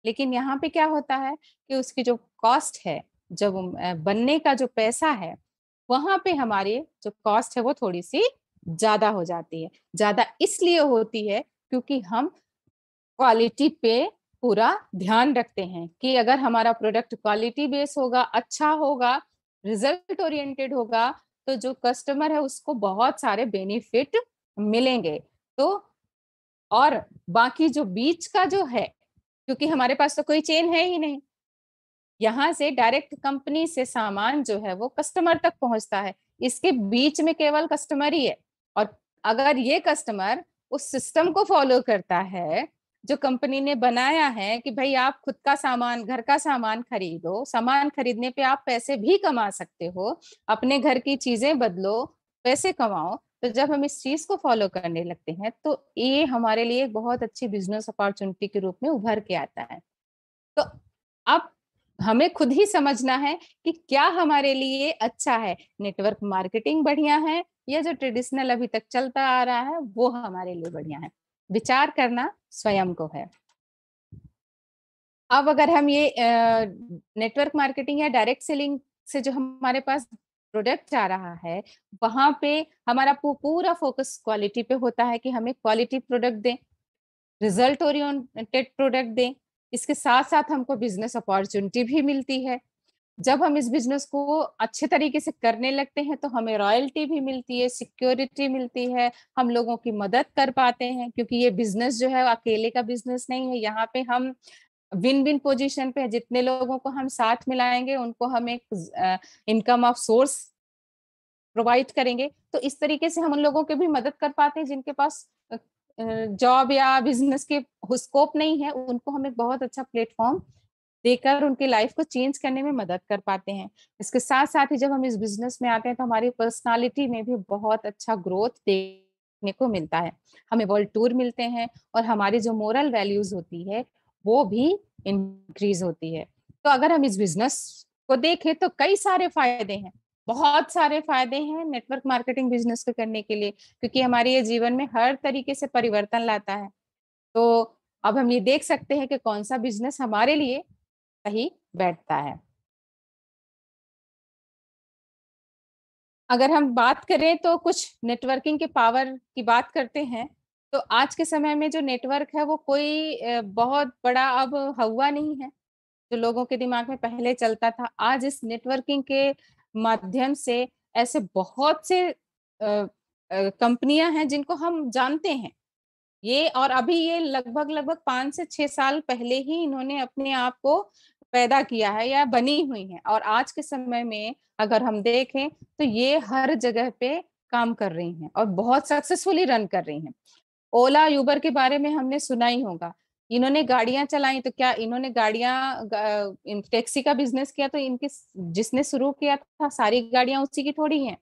लेकिन यहाँ पे क्या होता है कि उसकी जो कॉस्ट है, जब बनने का जो पैसा है, वहाँ पे हमारी जो कॉस्ट है वो थोड़ी सी ज़्यादा हो जाती है। ज़्यादा इसलिए होती है क्योंकि हम क्वालिटी पे पूरा ध्यान रखते हैं कि अगर हमारा प्रोडक्ट क्वालिटी बेस होगा अच्छा होगा रिज़ल्ट ओरिएंटेड होगा तो जो कस्टमर है उसको बहुत सारे बेनिफिट मिलेंगे। तो और बाकी जो बीच का जो है, क्योंकि हमारे पास तो कोई चेन है ही नहीं, यहाँ से डायरेक्ट कंपनी से सामान जो है वो कस्टमर तक पहुँचता है। इसके बीच में केवल कस्टमर ही है और अगर ये कस्टमर उस सिस्टम को फॉलो करता है जो कंपनी ने बनाया है कि भाई आप खुद का सामान, घर का सामान खरीदो, सामान खरीदने पे आप पैसे भी कमा सकते हो, अपने घर की चीज़ें बदलो, पैसे कमाओ। तो जब हम इस चीज़ को फॉलो करने लगते हैं तो ये हमारे लिए एक बहुत अच्छी बिज़नेस अपॉर्चुनिटी के रूप में उभर के आता है। तो अब हमें खुद ही समझना है कि क्या हमारे लिए अच्छा है। नेटवर्क मार्केटिंग बढ़िया है या जो ट्रेडिशनल अभी तक चलता आ रहा है, वो हमारे लिए बढ़िया है। विचार करना स्वयं को है। अब अगर हम ये नेटवर्क मार्केटिंग या डायरेक्ट सेलिंग से जो हमारे पास प्रोडक्ट आ रहा है, वहाँ पे हमारा पूरा फोकस क्वालिटी पे होता है कि हमें क्वालिटी प्रोडक्ट दें रिज़ल्ट ओरिएंटेड प्रोडक्ट दें, इसके साथ साथ हमको बिज़नेस अपॉर्चुनिटी भी मिलती है। जब हम इस बिज़नेस को अच्छे तरीके से करने लगते हैं तो हमें रॉयल्टी भी मिलती है, सिक्योरिटी मिलती है, हम लोगों की मदद कर पाते हैं, क्योंकि ये बिज़नेस जो है अकेले का बिज़नेस नहीं है। यहाँ पे हम विन विन पोजीशन पे जितने लोगों को हम साथ मिलाएँगे, उनको हम एक इनकम ऑफ़ सोर्स प्रोवाइड करेंगे। तो इस तरीके से हम उन लोगों की भी मदद कर पाते हैं, जिनके पास जॉब या बिज़नेस के स्कोप नहीं है, उनको हम एक बहुत अच्छा प्लेटफॉर्म देकर उनके लाइफ को चेंज करने में मदद कर पाते हैं। इसके साथ साथ ही जब हम इस बिज़नेस में आते हैं तो हमारी पर्सनालिटी में भी बहुत अच्छा ग्रोथ देखने को मिलता है। हमें वर्ल्ड टूर मिलते हैं और हमारी जो मोरल वैल्यूज़ होती है, वो भी इंक्रीज होती है। तो अगर हम इस बिज़नेस को देखें तो कई सारे फ़ायदे हैं। बहुत सारे फ़ायदे हैं नेटवर्क मार्केटिंग बिज़नेस को करने के लिए, क्योंकि हमारे ये जीवन में हर तरीके से परिवर्तन लाता है। तो अब हम ये देख सकते हैं कि कौन सा बिज़नेस हमारे लिए सही बैठता है। अगर हम बात करें तो कुछ नेटवर्किंग के पावर की बात करते हैं तो आज के समय में जो नेटवर्क है वो कोई बहुत बड़ा अब हुआ नहीं है, जो लोगों के दिमाग में पहले चलता था। आज इस नेटवर्किंग के माध्यम से ऐसे बहुत से कंपनियाँ हैं जिनको हम जानते हैं। ये और अभी ये लगभग लगभग पाँच से छह साल पहले ही इन्होंने अपने आप को पैदा किया है या बनी हुई है। और आज के समय में अगर हम देखें तो ये हर जगह पे काम कर रही हैं और बहुत सक्सेसफुली रन कर रही हैं। ओला, यूबर के बारे में हमने सुना ही होगा। इन्होंने गाड़ियाँ चलाई तो क्या इन्होंने गाड़ियाँ टैक्सी का बिज़नेस किया तो इनके जिसने शुरू किया था, सारी गाड़ियाँ उसी की थोड़ी हैं।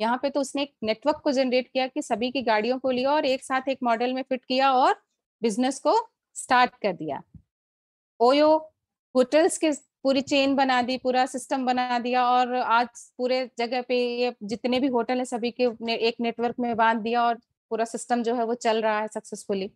यहाँ पे तो उसने एक नेटवर्क को जनरेट किया कि सभी की गाड़ियों को लिया और एक साथ एक मॉडल में फिट किया और बिज़नेस को स्टार्ट कर दिया। ओयो होटल्स के पूरी चेन बना दी पूरा सिस्टम बना दिया और आज पूरे जगह पे ये जितने भी होटल है सभी के ने, एक नेटवर्क में बाँध दिया और पूरा सिस्टम जो है वो चल रहा है सक्सेसफुली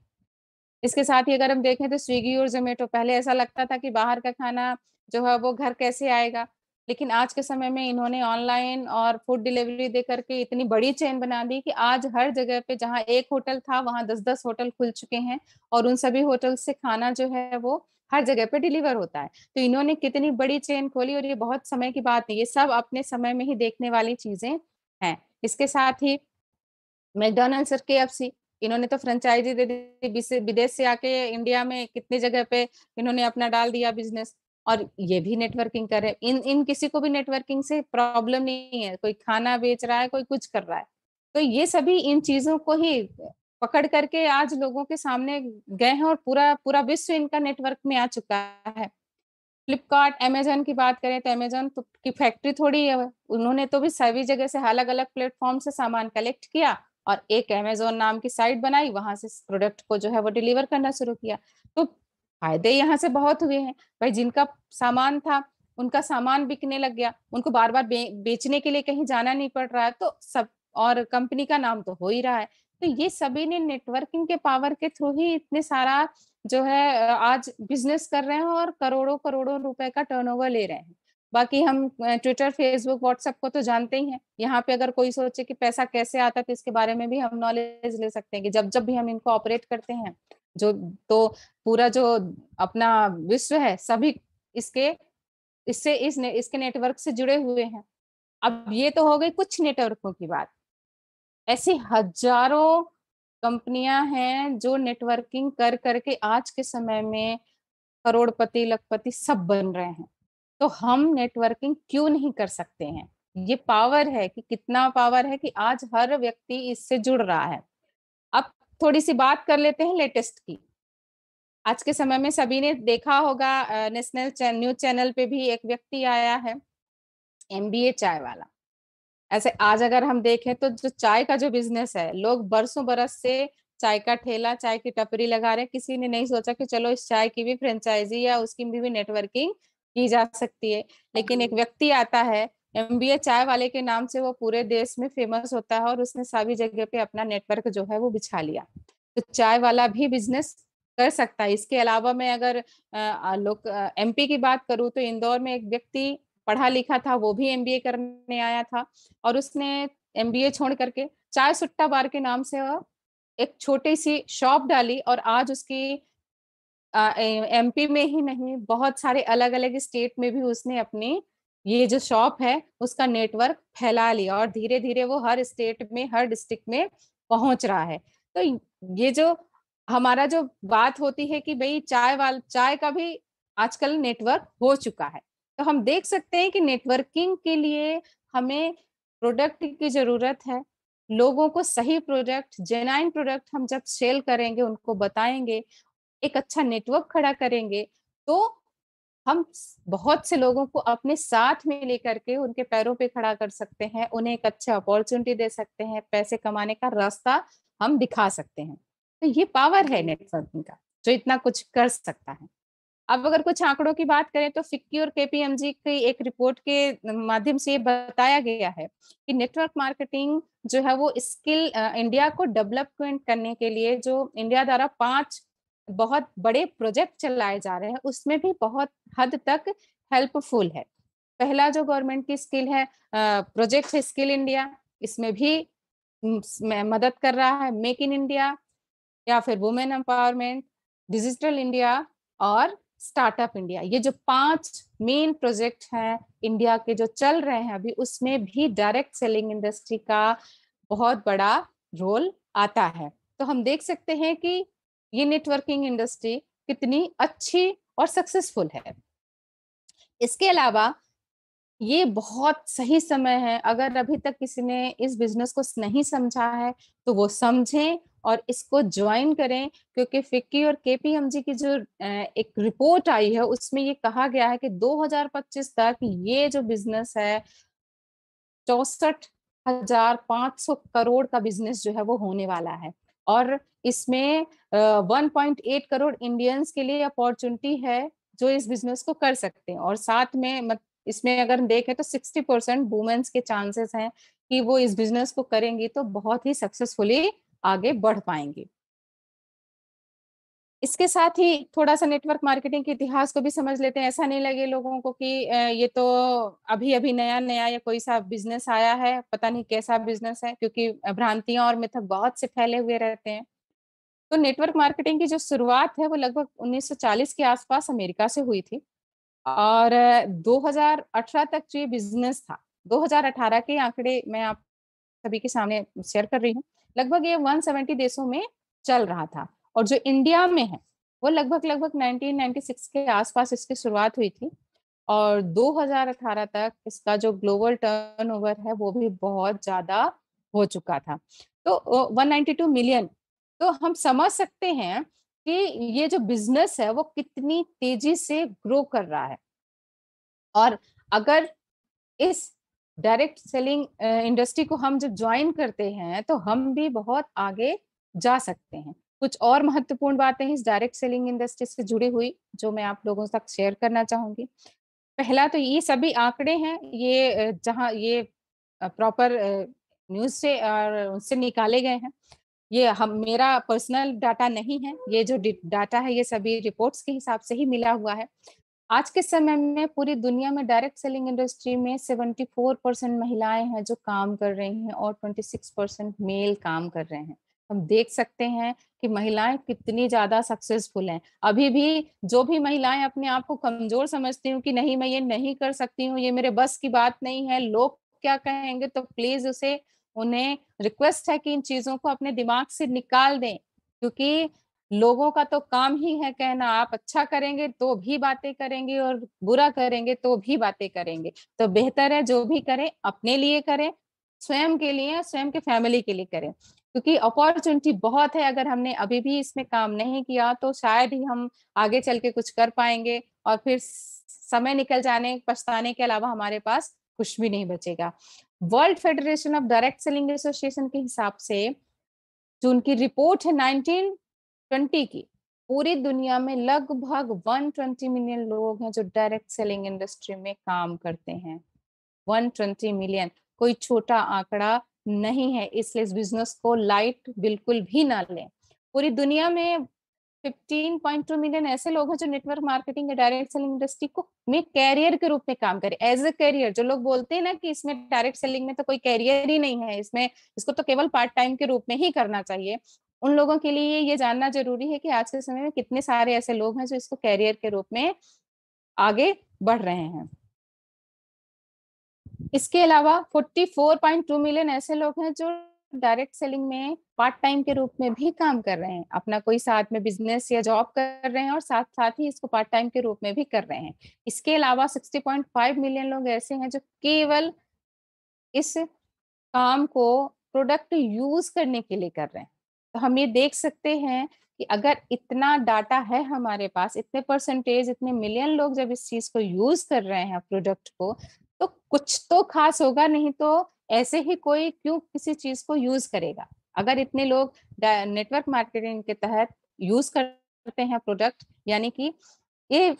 इसके साथ ही अगर हम देखें तो स्विगी और जोमेटो पहले ऐसा लगता था कि बाहर का खाना जो है वो घर कैसे आएगा लेकिन आज के समय में इन्होंने ऑनलाइन और फ़ूड डिलीवरी दे करके इतनी बड़ी चेन बना दी कि आज हर जगह पे जहाँ एक होटल था वहाँ दस दस होटल खुल चुके हैं और उन सभी होटल से खाना जो है वो हर जगह पे डिलीवर होता है। तो इन्होंने कितनी बड़ी चेन खोली और ये बहुत समय की बात नहीं, ये सब अपने समय में ही देखने वाली चीज़ें हैं। इसके साथ ही मैकडोनल्ड्स और के इन्होंने तो फ्रेंचाइजी दे दी विदेश से आके इंडिया में कितनी जगह पे इन्होंने अपना डाल दिया बिज़नेस और ये भी नेटवर्किंग कर रहे इन इन किसी को भी नेटवर्किंग से प्रॉब्लम नहीं है, कोई खाना बेच रहा है, कोई कुछ कर रहा है। तो ये सभी इन चीज़ों को ही पकड़ करके आज लोगों के सामने गए हैं और पूरा पूरा विश्व इनका नेटवर्क में आ चुका है। फ्लिपकार्ट अमेजोन की बात करें तो अमेजोन तो की फैक्ट्री थोड़ी है उन्होंने तो भी सभी जगह से अलग अलग प्लेटफॉर्म से सामान कलेक्ट किया और एक अमेजोन नाम की साइट बनाई वहाँ से प्रोडक्ट को जो है वो डिलीवर करना शुरू किया। तो फ़ायदे यहाँ से बहुत हुए हैं। भाई जिनका सामान था उनका सामान बिकने लग गया उनको बार बार बे, बेचने के लिए कहीं जाना नहीं पड़ रहा है तो सब और कंपनी का नाम तो हो ही रहा है। तो ये सभी ने नेटवर्किंग के पावर के थ्रू ही इतने सारा जो है आज बिज़नेस कर रहे हैं और करोड़ों करोड़ों रुपए का टर्नओवर ले रहे हैं। बाकी हम ट्विटर फेसबुक व्हाट्सएप को तो जानते ही हैं। यहाँ पे अगर कोई सोचे कि पैसा कैसे आता है तो इसके बारे में भी हम नॉलेज ले सकते हैं कि जब जब भी हम इनको ऑपरेट करते हैं जो तो पूरा जो अपना विश्व है सभी इसके इससे इस ने, इसके नेटवर्क से जुड़े हुए हैं। अब ये तो हो गई कुछ नेटवर्कों की बात। ऐसी हज़ारों कंपनियाँ हैं जो नेटवर्किंग कर, करके आज के समय में करोड़पति, लखपति सब बन रहे हैं। तो हम नेटवर्किंग क्यों नहीं कर सकते हैं? ये पावर है कि कितना पावर है कि आज हर व्यक्ति इससे जुड़ रहा है। अब थोड़ी सी बात कर लेते हैं लेटेस्ट की। आज के समय में सभी ने देखा होगा नेशनल न्यूज़ चैनल पे भी एक व्यक्ति आया है एमबीए चाय वाला। ऐसे आज अगर हम देखें तो जो चाय का जो बिज़नेस है लोग बरसों बरस से चाय का ठेला चाय की टपरी लगा रहे किसी ने नहीं सोचा कि चलो इस चाय की भी फ्रेंचाइजी या उसकी भी, भी नेटवर्किंग की जा सकती है। लेकिन एक व्यक्ति आता है एमबीए चाय वाले के नाम से वो पूरे देश में फ़ेमस होता है और उसने सभी जगह पे अपना नेटवर्क जो है वो बिछा लिया। तो चाय वाला भी बिज़नेस कर सकता है। इसके अलावा मैं अगर लोग एमपी की बात करूँ तो इंदौर में एक व्यक्ति पढ़ा लिखा था, वो भी एमबीए करने आया था और उसने एमबीए छोड़ करके चाय सुट्टा बार के नाम से एक छोटी सी शॉप डाली और आज उसकी एमपी में ही नहीं, बहुत सारे अलग अलग स्टेट में भी उसने अपनी ये जो शॉप है, उसका नेटवर्क फैला लिया और धीरे धीरे वो हर स्टेट में, हर डिस्ट्रिक्ट में पहुँच रहा है। तो ये जो हमारा जो बात होती है कि भाई चाय वाल, चाय का भी आजकल नेटवर्क हो चुका है। तो हम देख सकते हैं कि नेटवर्किंग के लिए हमें प्रोडक्ट की ज़रूरत है। लोगों को सही प्रोडक्ट जेनाइन प्रोडक्ट हम जब सेल करेंगे उनको बताएँगे एक अच्छा नेटवर्क खड़ा करेंगे तो हम बहुत से लोगों को अपने साथ में लेकर के उनके पैरों पे खड़ा कर सकते हैं उन्हें एक अच्छा अपॉर्चुनिटी दे सकते हैं पैसे कमाने का रास्ता हम दिखा सकते हैं। तो ये पावर है नेटवर्किंग का जो इतना कुछ कर सकता है। अब अगर कुछ आंकड़ों की बात करें तो फिक्की और केपीएमजी की एक रिपोर्ट के माध्यम से बताया गया है कि नेटवर्क मार्केटिंग जो है वो स्किल इंडिया को डेवलपमेंट करने के लिए जो इंडिया द्वारा पाँच बहुत बड़े प्रोजेक्ट चलाए जा रहे हैं, उसमें भी बहुत हद तक हेल्पफुल है। पहला जो गवर्नमेंट की स्किल है प्रोजेक्ट है स्किल इंडिया, इसमें भी मदद कर रहा है मेक इन इंडिया या फिर वुमेन एम्पावरमेंट, डिजिटल इंडिया और स्टार्टअप इंडिया। ये जो पाँच मेन प्रोजेक्ट हैं इंडिया के जो चल रहे हैं अभी, उसमें भी डायरेक्ट सेलिंग इंडस्ट्री का बहुत बड़ा रोल आता है। तो हम देख सकते हैं कि ये नेटवर्किंग इंडस्ट्री कितनी अच्छी और सक्सेसफुल है। इसके अलावा ये बहुत सही समय है। अगर अभी तक किसी ने इस बिज़नेस को नहीं समझा है तो वो समझें और इसको ज्वाइन करें क्योंकि फिक्की और केपीएमजी की जो एक रिपोर्ट आई है उसमें ये कहा गया है कि 2025 तक ये जो बिज़नेस है चौसठ हज़ार पाँच सौ करोड़ का बिज़नेस जो है वो होने वाला है। और इसमें one point eight crore Indians के लिए अपॉर्चुनिटी है जो इस बिज़नेस को कर सकते हैं। और साथ में मत, इसमें अगर देखें तो सिक्सटी परसेंट वुमेन्स के चांसेस हैं कि वो इस बिज़नेस को करेंगी तो बहुत ही सक्सेसफुली आगे बढ़ पाएँगे। इसके साथ ही थोड़ा सा नेटवर्क मार्केटिंग के इतिहास को भी समझ लेते हैं। ऐसा नहीं लगे लोगों को कि ये तो अभी अभी नया नया या कोई सा बिज़नेस आया है, पता नहीं कैसा बिज़नेस है, क्योंकि भ्रांतियाँ और मिथक बहुत से फैले हुए रहते हैं। तो नेटवर्क मार्केटिंग की जो शुरुआत है, वो लगभग 1940 के आसपास अमेरिका से हुई थी। और 2018 तक जो ये बिज़नेस था 2018 के आंकड़े मैं आप सभी के सामने शेयर कर रही हूँ। लगभग ये 170 देशों में चल रहा था और जो इंडिया में है, वो लगभग लगभग 1996 के आसपास इसकी शुरुआत हुई थी और 2018 तक इसका जो ग्लोबल टर्नओवर है, वो भी बहुत ज़्यादा हो चुका था। तो 192 मिलियन तो हम समझ सकते हैं कि ये जो बिज़नेस है, वो कितनी तेज़ी से ग्रो कर रहा है। और अगर इस डायरेक्ट सेलिंग इंडस्ट्री को हम जब ज्वाइन करते हैं तो हम भी बहुत आगे जा सकते हैं। कुछ और महत्वपूर्ण बातें इस डायरेक्ट सेलिंग इंडस्ट्री से जुड़ी हुई, जो मैं आप लोगों तक शेयर करना चाहूँगी। पहला तो ये सभी आंकड़े हैं, ये जहाँ ये प्रॉपर न्यूज़ से और उससे निकाले गए हैं। ये हम, मेरा पर्सनल डाटा नहीं है, ये जो डाटा है, ये सभी रिपोर्ट्स के हिसाब से ही मिला हुआ है। आज के समय में पूरी दुनिया में डायरेक्ट सेलिंग इंडस्ट्री में 74 परसेंट महिलाएँ हैं जो काम कर रही हैं और 26 परसेंट मेल काम कर रहे हैं। हम देख सकते हैं कि महिलाएँ कितनी ज़्यादा सक्सेसफुल हैं। अभी भी जो भी महिलाएँ अपने आप को कमज़ोर समझती हूँ कि नहीं, मैं ये नहीं कर सकती हूँ, ये मेरे बस की बात नहीं है, लोग क्या कहेंगे तो प्लीज़ उसे, उन्हें रिक्वेस्ट है कि इन चीज़ों को अपने दिमाग से निकाल दें। क्योंकि लोगों का तो काम ही है कहना, आप अच्छा करेंगे तो भी बातें करेंगे और बुरा करेंगे तो भी बातें करेंगे। तो बेहतर है जो भी करें, अपने लिए करें, स्वयं के लिए स्वयं के फैमिली के लिए करें। क्योंकि अपॉर्चुनिटी बहुत है, अगर हमने अभी भी इसमें काम नहीं किया तो शायद ही हम आगे चल के कुछ कर पाएँगे और फिर समय निकल जाने, पछताने के अलावा हमारे पास कुछ भी नहीं बचेगा। World federation of direct selling association के हिसाब से जो उनकी रिपोर्ट है ट्वेंटी की। पूरी दुनिया में लगभग 120 मिलियन लोग हैं जो डायरेक्ट सेलिंग इंडस्ट्री में काम करते हैं। 120 मिलियन। कोई छोटा आंकड़ा नहीं है, इसलिए इस बिज़नेस को लाइट बिल्कुल भी ना लें। पूरी दुनिया में 15.2 मिलियन ऐसे लोग हैं जो नेटवर्क मार्केटिंग या डायरेक्ट सेलिंग इंडस्ट्री को, में कैरियर के रूप में काम करे। एज अ कैरियर जो लोग बोलते हैं ना कि इसमें डायरेक्ट सेलिंग में तो कोई कैरियर ही नहीं है, इसमें इसको तो केवल पार्ट टाइम के रूप में ही करना चाहिए। उन लोगों के लिए ये जानना ज़रूरी है कि आज के समय में कितने सारे ऐसे लोग हैं जो इसको कैरियर के रूप में आगे बढ़ रहे हैं। इसके अलावा 44.2 मिलियन ऐसे लोग हैं जो डायरेक्ट सेलिंग में पार्ट टाइम के रूप में भी काम कर रहे हैं, अपना कोई साथ में बिज़नेस या जॉब कर रहे हैं और साथ साथ ही इसको पार्ट टाइम के रूप में भी कर रहे हैं। इसके अलावा 60.5 मिलियन लोग ऐसे हैं जो केवल इस काम को प्रोडक्ट यूज़ करने के लिए कर रहे हैं। तो हम ये देख सकते हैं कि अगर इतना डाटा है हमारे पास, इतने परसेंटेज इतने मिलियन लोग जब इस चीज़ को यूज़ कर रहे हैं प्रोडक्ट को तो कुछ तो खास होगा, नहीं तो ऐसे ही कोई क्यों किसी चीज़ को यूज़ करेगा? अगर इतने लोग नेटवर्क मार्केटिंग के तहत यूज़ करते हैं प्रोडक्ट यानी कि ये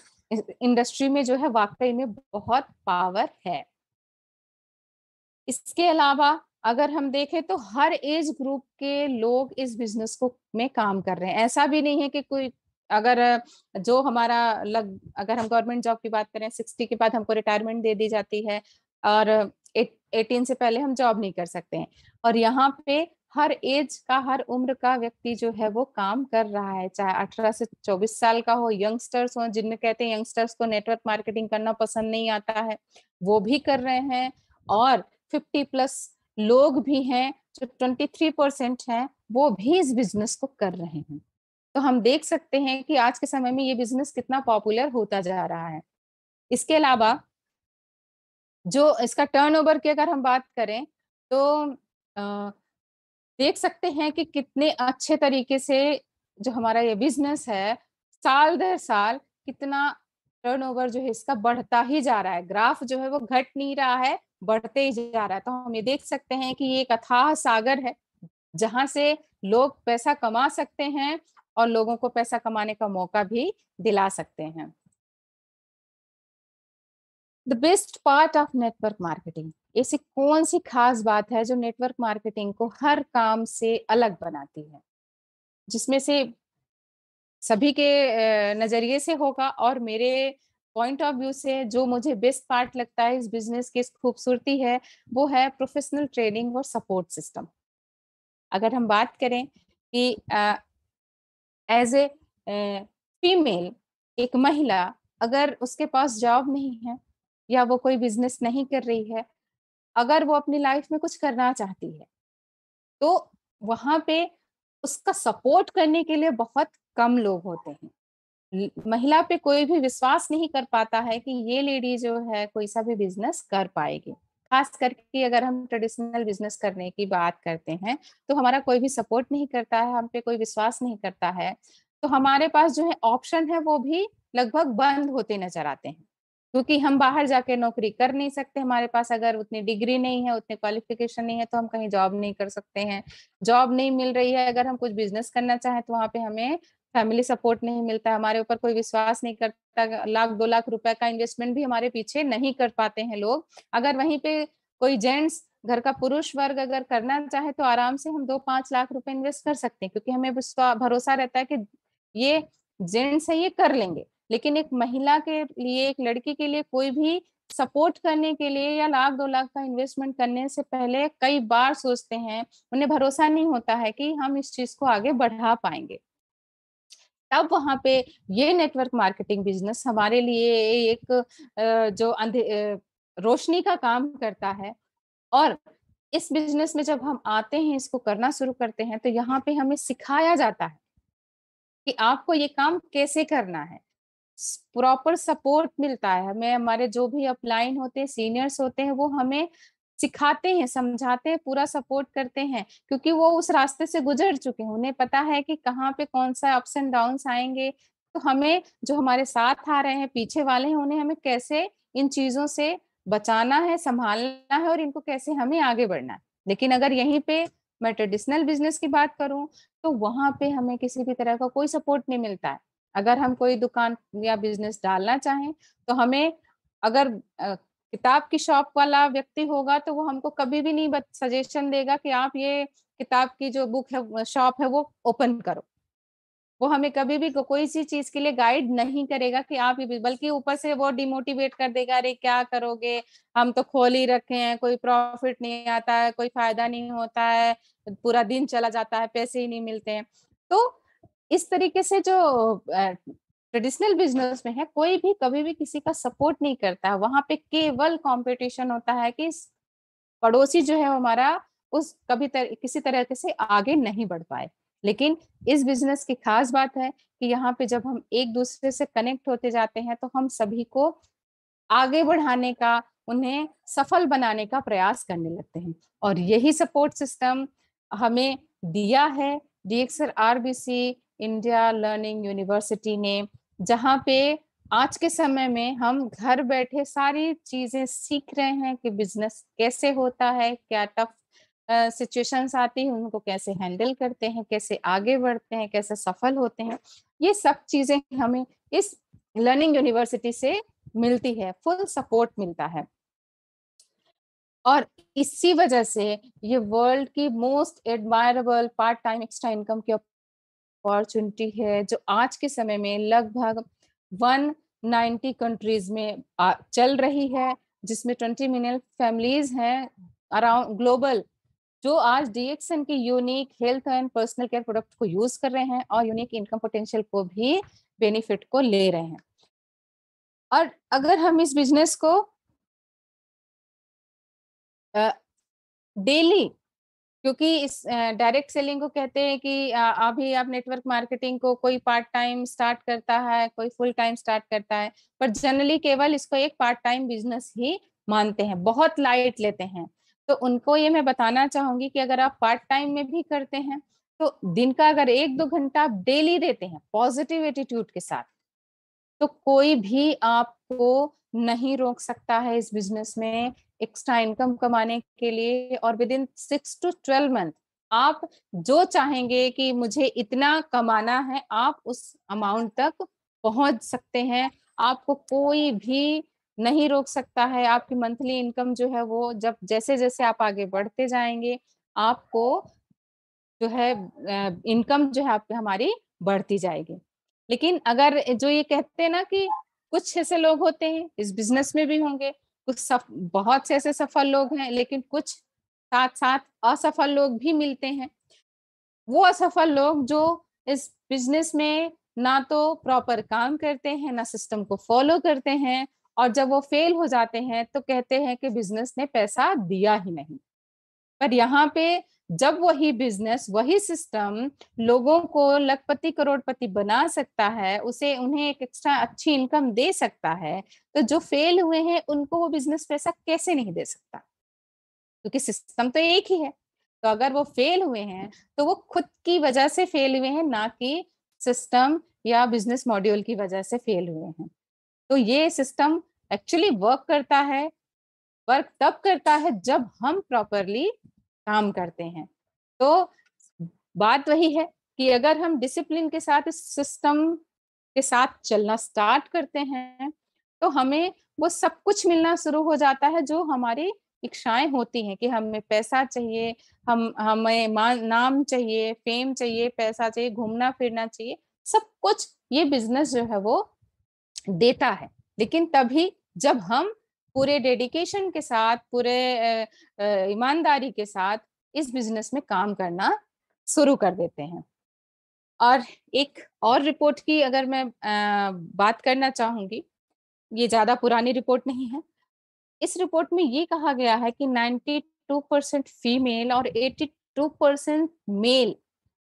इंडस्ट्री में जो है, वाकई में बहुत पावर है। इसके अलावा अगर हम देखें तो हर एज ग्रुप के लोग इस बिज़नेस को, में काम कर रहे हैं। ऐसा भी नहीं है कि कोई, अगर, जो हमारा लग, अगर हम गवर्नमेंट जॉब की बात करें, सिक्सटी के बाद हमको रिटायरमेंट दे दी जाती है और एटीन से पहले हम जॉब नहीं कर सकते हैं। और यहाँ पे हर एज का, हर उम्र का व्यक्ति जो है वो काम कर रहा है, चाहे अठारह से चौबीस साल का हो, यंगस्टर्स हो, जिनमें कहते हैं यंगस्टर्स को नेटवर्क मार्केटिंग करना पसंद नहीं आता है, वो भी कर रहे हैं। और फिफ्टी प्लस लोग भी हैं, जो ट्वेंटी थ्री परसेंट है, वो भी इस बिज़नेस को कर रहे हैं। तो हम देख सकते हैं कि आज के समय में ये बिज़नेस कितना पॉपुलर होता जा रहा है। इसके अलावा, जो इसका टर्नओवर की अगर हम बात करें तो देख सकते हैं कि कितने अच्छे तरीके से जो हमारा ये बिज़नेस है, साल दर साल कितना टर्नओवर जो है इसका बढ़ता ही जा रहा है। ग्राफ जो है वो घट नहीं रहा है बढ़ते ही जा रहा है। तो हम ये देख सकते हैं कि ये एक अथाह सागर है, जहाँ से लोग पैसा कमा सकते हैं और लोगों को पैसा कमाने का मौका भी दिला सकते हैं। The best part of network marketing ऐसी कौन सी खास बात है जो नेटवर्क मार्केटिंग को हर काम से अलग बनाती है? जिसमें से सभी के नज़रिए से होगा और मेरे पॉइंट ऑफ़ व्यू से जो मुझे बेस्ट पार्ट लगता है इस बिज़नेस की खूबसूरती है, वो है प्रोफेशनल ट्रेनिंग और सपोर्ट सिस्टम अगर हम बात करें कि एज ए फीमेल एक महिला अगर उसके पास जॉब नहीं है या वो कोई बिज़नेस नहीं कर रही है, अगर वो अपनी लाइफ में कुछ करना चाहती है तो वहाँ पे उसका सपोर्ट करने के लिए बहुत कम लोग होते हैं। महिला पे कोई भी विश्वास नहीं कर पाता है कि ये लेडी जो है कोई सा भी बिज़नेस कर पाएगी। खास करके अगर हम ट्रेडिशनल बिज़नेस करने की बात करते हैं तो हमारा कोई भी सपोर्ट नहीं करता है, हम पे कोई विश्वास नहीं करता है तो हमारे पास जो है ऑप्शन है वो भी लगभग बंद होते नज़र आते हैं। क्योंकि हम बाहर जाके नौकरी कर नहीं सकते, हमारे पास अगर उतनी डिग्री नहीं है, उतने क्वालिफिकेशन नहीं है तो हम कहीं जॉब नहीं कर सकते हैं। जॉब नहीं मिल रही है, अगर हम कुछ बिज़नेस करना चाहें तो वहाँ पे हमें फैमिली सपोर्ट नहीं मिलता, हमारे ऊपर कोई विश्वास नहीं करता, लाख, दो लाख रुपए का इन्वेस्टमेंट भी हमारे पीछे नहीं कर पाते हैं लोग। अगर वहीं पे कोई जेंट्स घर का पुरुष वर्ग अगर करना चाहे तो आराम से हम दो, पाँच लाख रुपए इन्वेस्ट कर सकते हैं, क्योंकि हमें भरोसा रहता है कि ये जेंट्स है, ये कर लेंगे। लेकिन एक महिला के लिए, एक लड़की के लिए कोई भी सपोर्ट करने के लिए या लाख, दो लाख का इन्वेस्टमेंट करने से पहले कई बार सोचते हैं, उन्हें भरोसा नहीं होता है कि हम इस चीज़ को आगे बढ़ा पाएँगे। तब वहाँ पे ये नेटवर्क मार्केटिंग बिज़नेस हमारे लिए एक जो अंधे रोशनी का काम करता है। और इस बिज़नेस में जब हम आते हैं, इसको करना शुरू करते हैं तो यहाँ पे हमें सिखाया जाता है कि आपको ये काम कैसे करना है। प्रॉपर सपोर्ट मिलता है। हमें, हमारे जो भी अपलाइन होते हैं सीनियर्स होते हैं, वो हमें सिखाते हैं, समझाते हैं, पूरा सपोर्ट करते हैं, क्योंकि वो उस रास्ते से गुजर चुके हैं। उन्हें पता है कि कहाँ पे कौन सा अप्स एंड डाउन आएँगे। तो हमें जो हमारे साथ आ रहे हैं, पीछे वाले हैं, उन्हें हमें कैसे इन चीज़ों से बचाना है, संभालना है और इनको कैसे हमें आगे बढ़ना है। लेकिन अगर यहीं पे मैं ट्रेडिशनल बिज़नेस की बात करूँ तो वहाँ पे हमें किसी भी तरह का कोई सपोर्ट नहीं मिलता है। अगर हम कोई दुकान या बिज़नेस डालना चाहें तो हमें अगर किताब की शॉप वाला व्यक्ति होगा तो वो हमको कभी भी नहीं सजेशन देगा कि आप ये किताब की जो बुक है शॉप है वो ओपन करो। वो हमें कभी भी को, कोई सी चीज़ के लिए गाइड नहीं करेगा कि आप बल्कि ऊपर से वो डिमोटिवेट कर देगा अरे क्या करोगे? हम तो खोल ही रखे हैं कोई प्रॉफिट नहीं आता है कोई फ़ायदा नहीं होता है पूरा दिन चला जाता है पैसे ही नहीं मिलते हैं। तो इस तरीके से जो ट्रेडिशनल बिज़नेस में है कोई भी कभी भी किसी का सपोर्ट नहीं करता है। वहाँ पे केवल कंपटीशन होता है कि पड़ोसी जो है हमारा उस कभी तर, किसी तरह से आगे नहीं बढ़ पाए। लेकिन इस बिज़नेस की खास बात है कि यहाँ पे जब हम एक दूसरे से कनेक्ट होते जाते हैं तो हम सभी को आगे बढ़ाने का उन्हें सफल बनाने का प्रयास करने लगते हैं। और यही सपोर्ट सिस्टम हमें दिया है। डीएक्सर आरबीसी इंडिया लर्निंग यूनिवर्सिटी ने जहाँ पे आज के समय में हम घर बैठे सारी चीज़ें सीख रहे हैं कि बिज़नेस कैसे होता है, क्या टफ सिचुएशंस आती है, उनको कैसे हैंडल करते हैं, कैसे आगे बढ़ते हैं, कैसे सफल होते हैं। ये सब चीज़ें हमें इस लर्निंग यूनिवर्सिटी से मिलती है, फुल सपोर्ट मिलता है। और इसी वजह से ये वर्ल्ड की most admirable part time extra income की अपॉर्चुनिटी है, जो आज के समय में लगभग 190 कंट्रीज़ में चल रही है, जिसमें 20 मिलियन फैमिलीज़ हैं अराउंड ग्लोबल जो आज डीएक्सन की unique health and personal care product को यूज़ कर रहे हैं और यूनिक इनकम पोटेंशियल को भी बेनिफिट को ले रहे हैं। और अगर हम इस बिज़नेस को डेली क्योंकि इस डायरेक्ट सेलिंग को कहते हैं कि अभी आप नेटवर्क मार्केटिंग को कोई पार्ट टाइम स्टार्ट करता है, कोई फुल टाइम स्टार्ट करता है, पर जनरली केवल इसको एक पार्ट टाइम बिज़नेस ही मानते हैं, बहुत लाइट लेते हैं। तो उनको ये मैं बताना चाहूँगी कि अगर आप पार्ट टाइम में भी करते हैं तो दिन का अगर एक दो घंटा आप डेली देते हैं, पॉजिटिव एटीट्यूड के साथ तो कोई भी आपको नहीं रोक सकता है इस बिज़नेस में एक्स्ट्रा इनकम कमाने के लिए और within six to twelve month आप जो चाहेंगे कि मुझे इतना कमाना है, आप उस अमाउंट तक पहुँच सकते हैं। आपको कोई भी नहीं रोक सकता है। आपकी मंथली इनकम जो है वो जब जैसे जैसे आप आगे बढ़ते जाएँगे, आपको जो है इनकम जो है आपकी हमारी बढ़ती जाएगी। लेकिन अगर जो ये कहते हैं ना कि कुछ ऐसे लोग होते हैं इस बिज़नेस में भी होंगे। कुछ सफ, बहुत से ऐसे सफल लोग हैं लेकिन कुछ साथ साथ असफल लोग भी मिलते हैं। वो असफल लोग जो इस बिज़नेस में ना तो प्रॉपर काम करते हैं ना सिस्टम को फॉलो करते हैं और जब वो फेल हो जाते हैं तो कहते हैं कि बिज़नेस ने पैसा दिया ही नहीं। पर यहाँ पे जब वही बिज़नेस वही सिस्टम लोगों को लखपति, करोड़पति बना सकता है, उसे उन्हें एक एक्स्ट्रा अच्छी इनकम दे सकता है तो जो फेल हुए हैं, उनको वो बिज़नेस पैसा कैसे नहीं दे सकता? क्योंकि तो सिस्टम तो एक ही है। तो अगर वो फेल हुए हैं तो वो खुद की वजह से फेल हुए हैं, ना कि सिस्टम या बिज़नेस मॉड्यूल की वजह से फेल हुए हैं। तो ये सिस्टम एक्चुअली वर्क करता है वर्क तब करता है जब हम प्रॉपरली काम करते हैं। तो बात वही है कि अगर हम डिसिप्लिन के साथ सिस्टम के साथ चलना स्टार्ट करते हैं तो हमें वो सब कुछ मिलना शुरू हो जाता है जो हमारी इच्छाएँ होती हैं कि हमें पैसा चाहिए, हम, हमें नाम चाहिए फेम चाहिए, पैसा चाहिए, घूमना फिरना चाहिए, सब कुछ ये बिज़नेस जो है वो देता है। लेकिन तभी जब हम पूरे डेडिकेशन के साथ, पूरे ईमानदारी के साथ इस बिज़नेस में काम करना शुरू कर देते हैं। और एक और रिपोर्ट की अगर मैं बात करना चाहूँगी, ये ज़्यादा पुरानी रिपोर्ट नहीं है। इस रिपोर्ट में ये कहा गया है कि 92 परसेंट फीमेल और 82 परसेंट मेल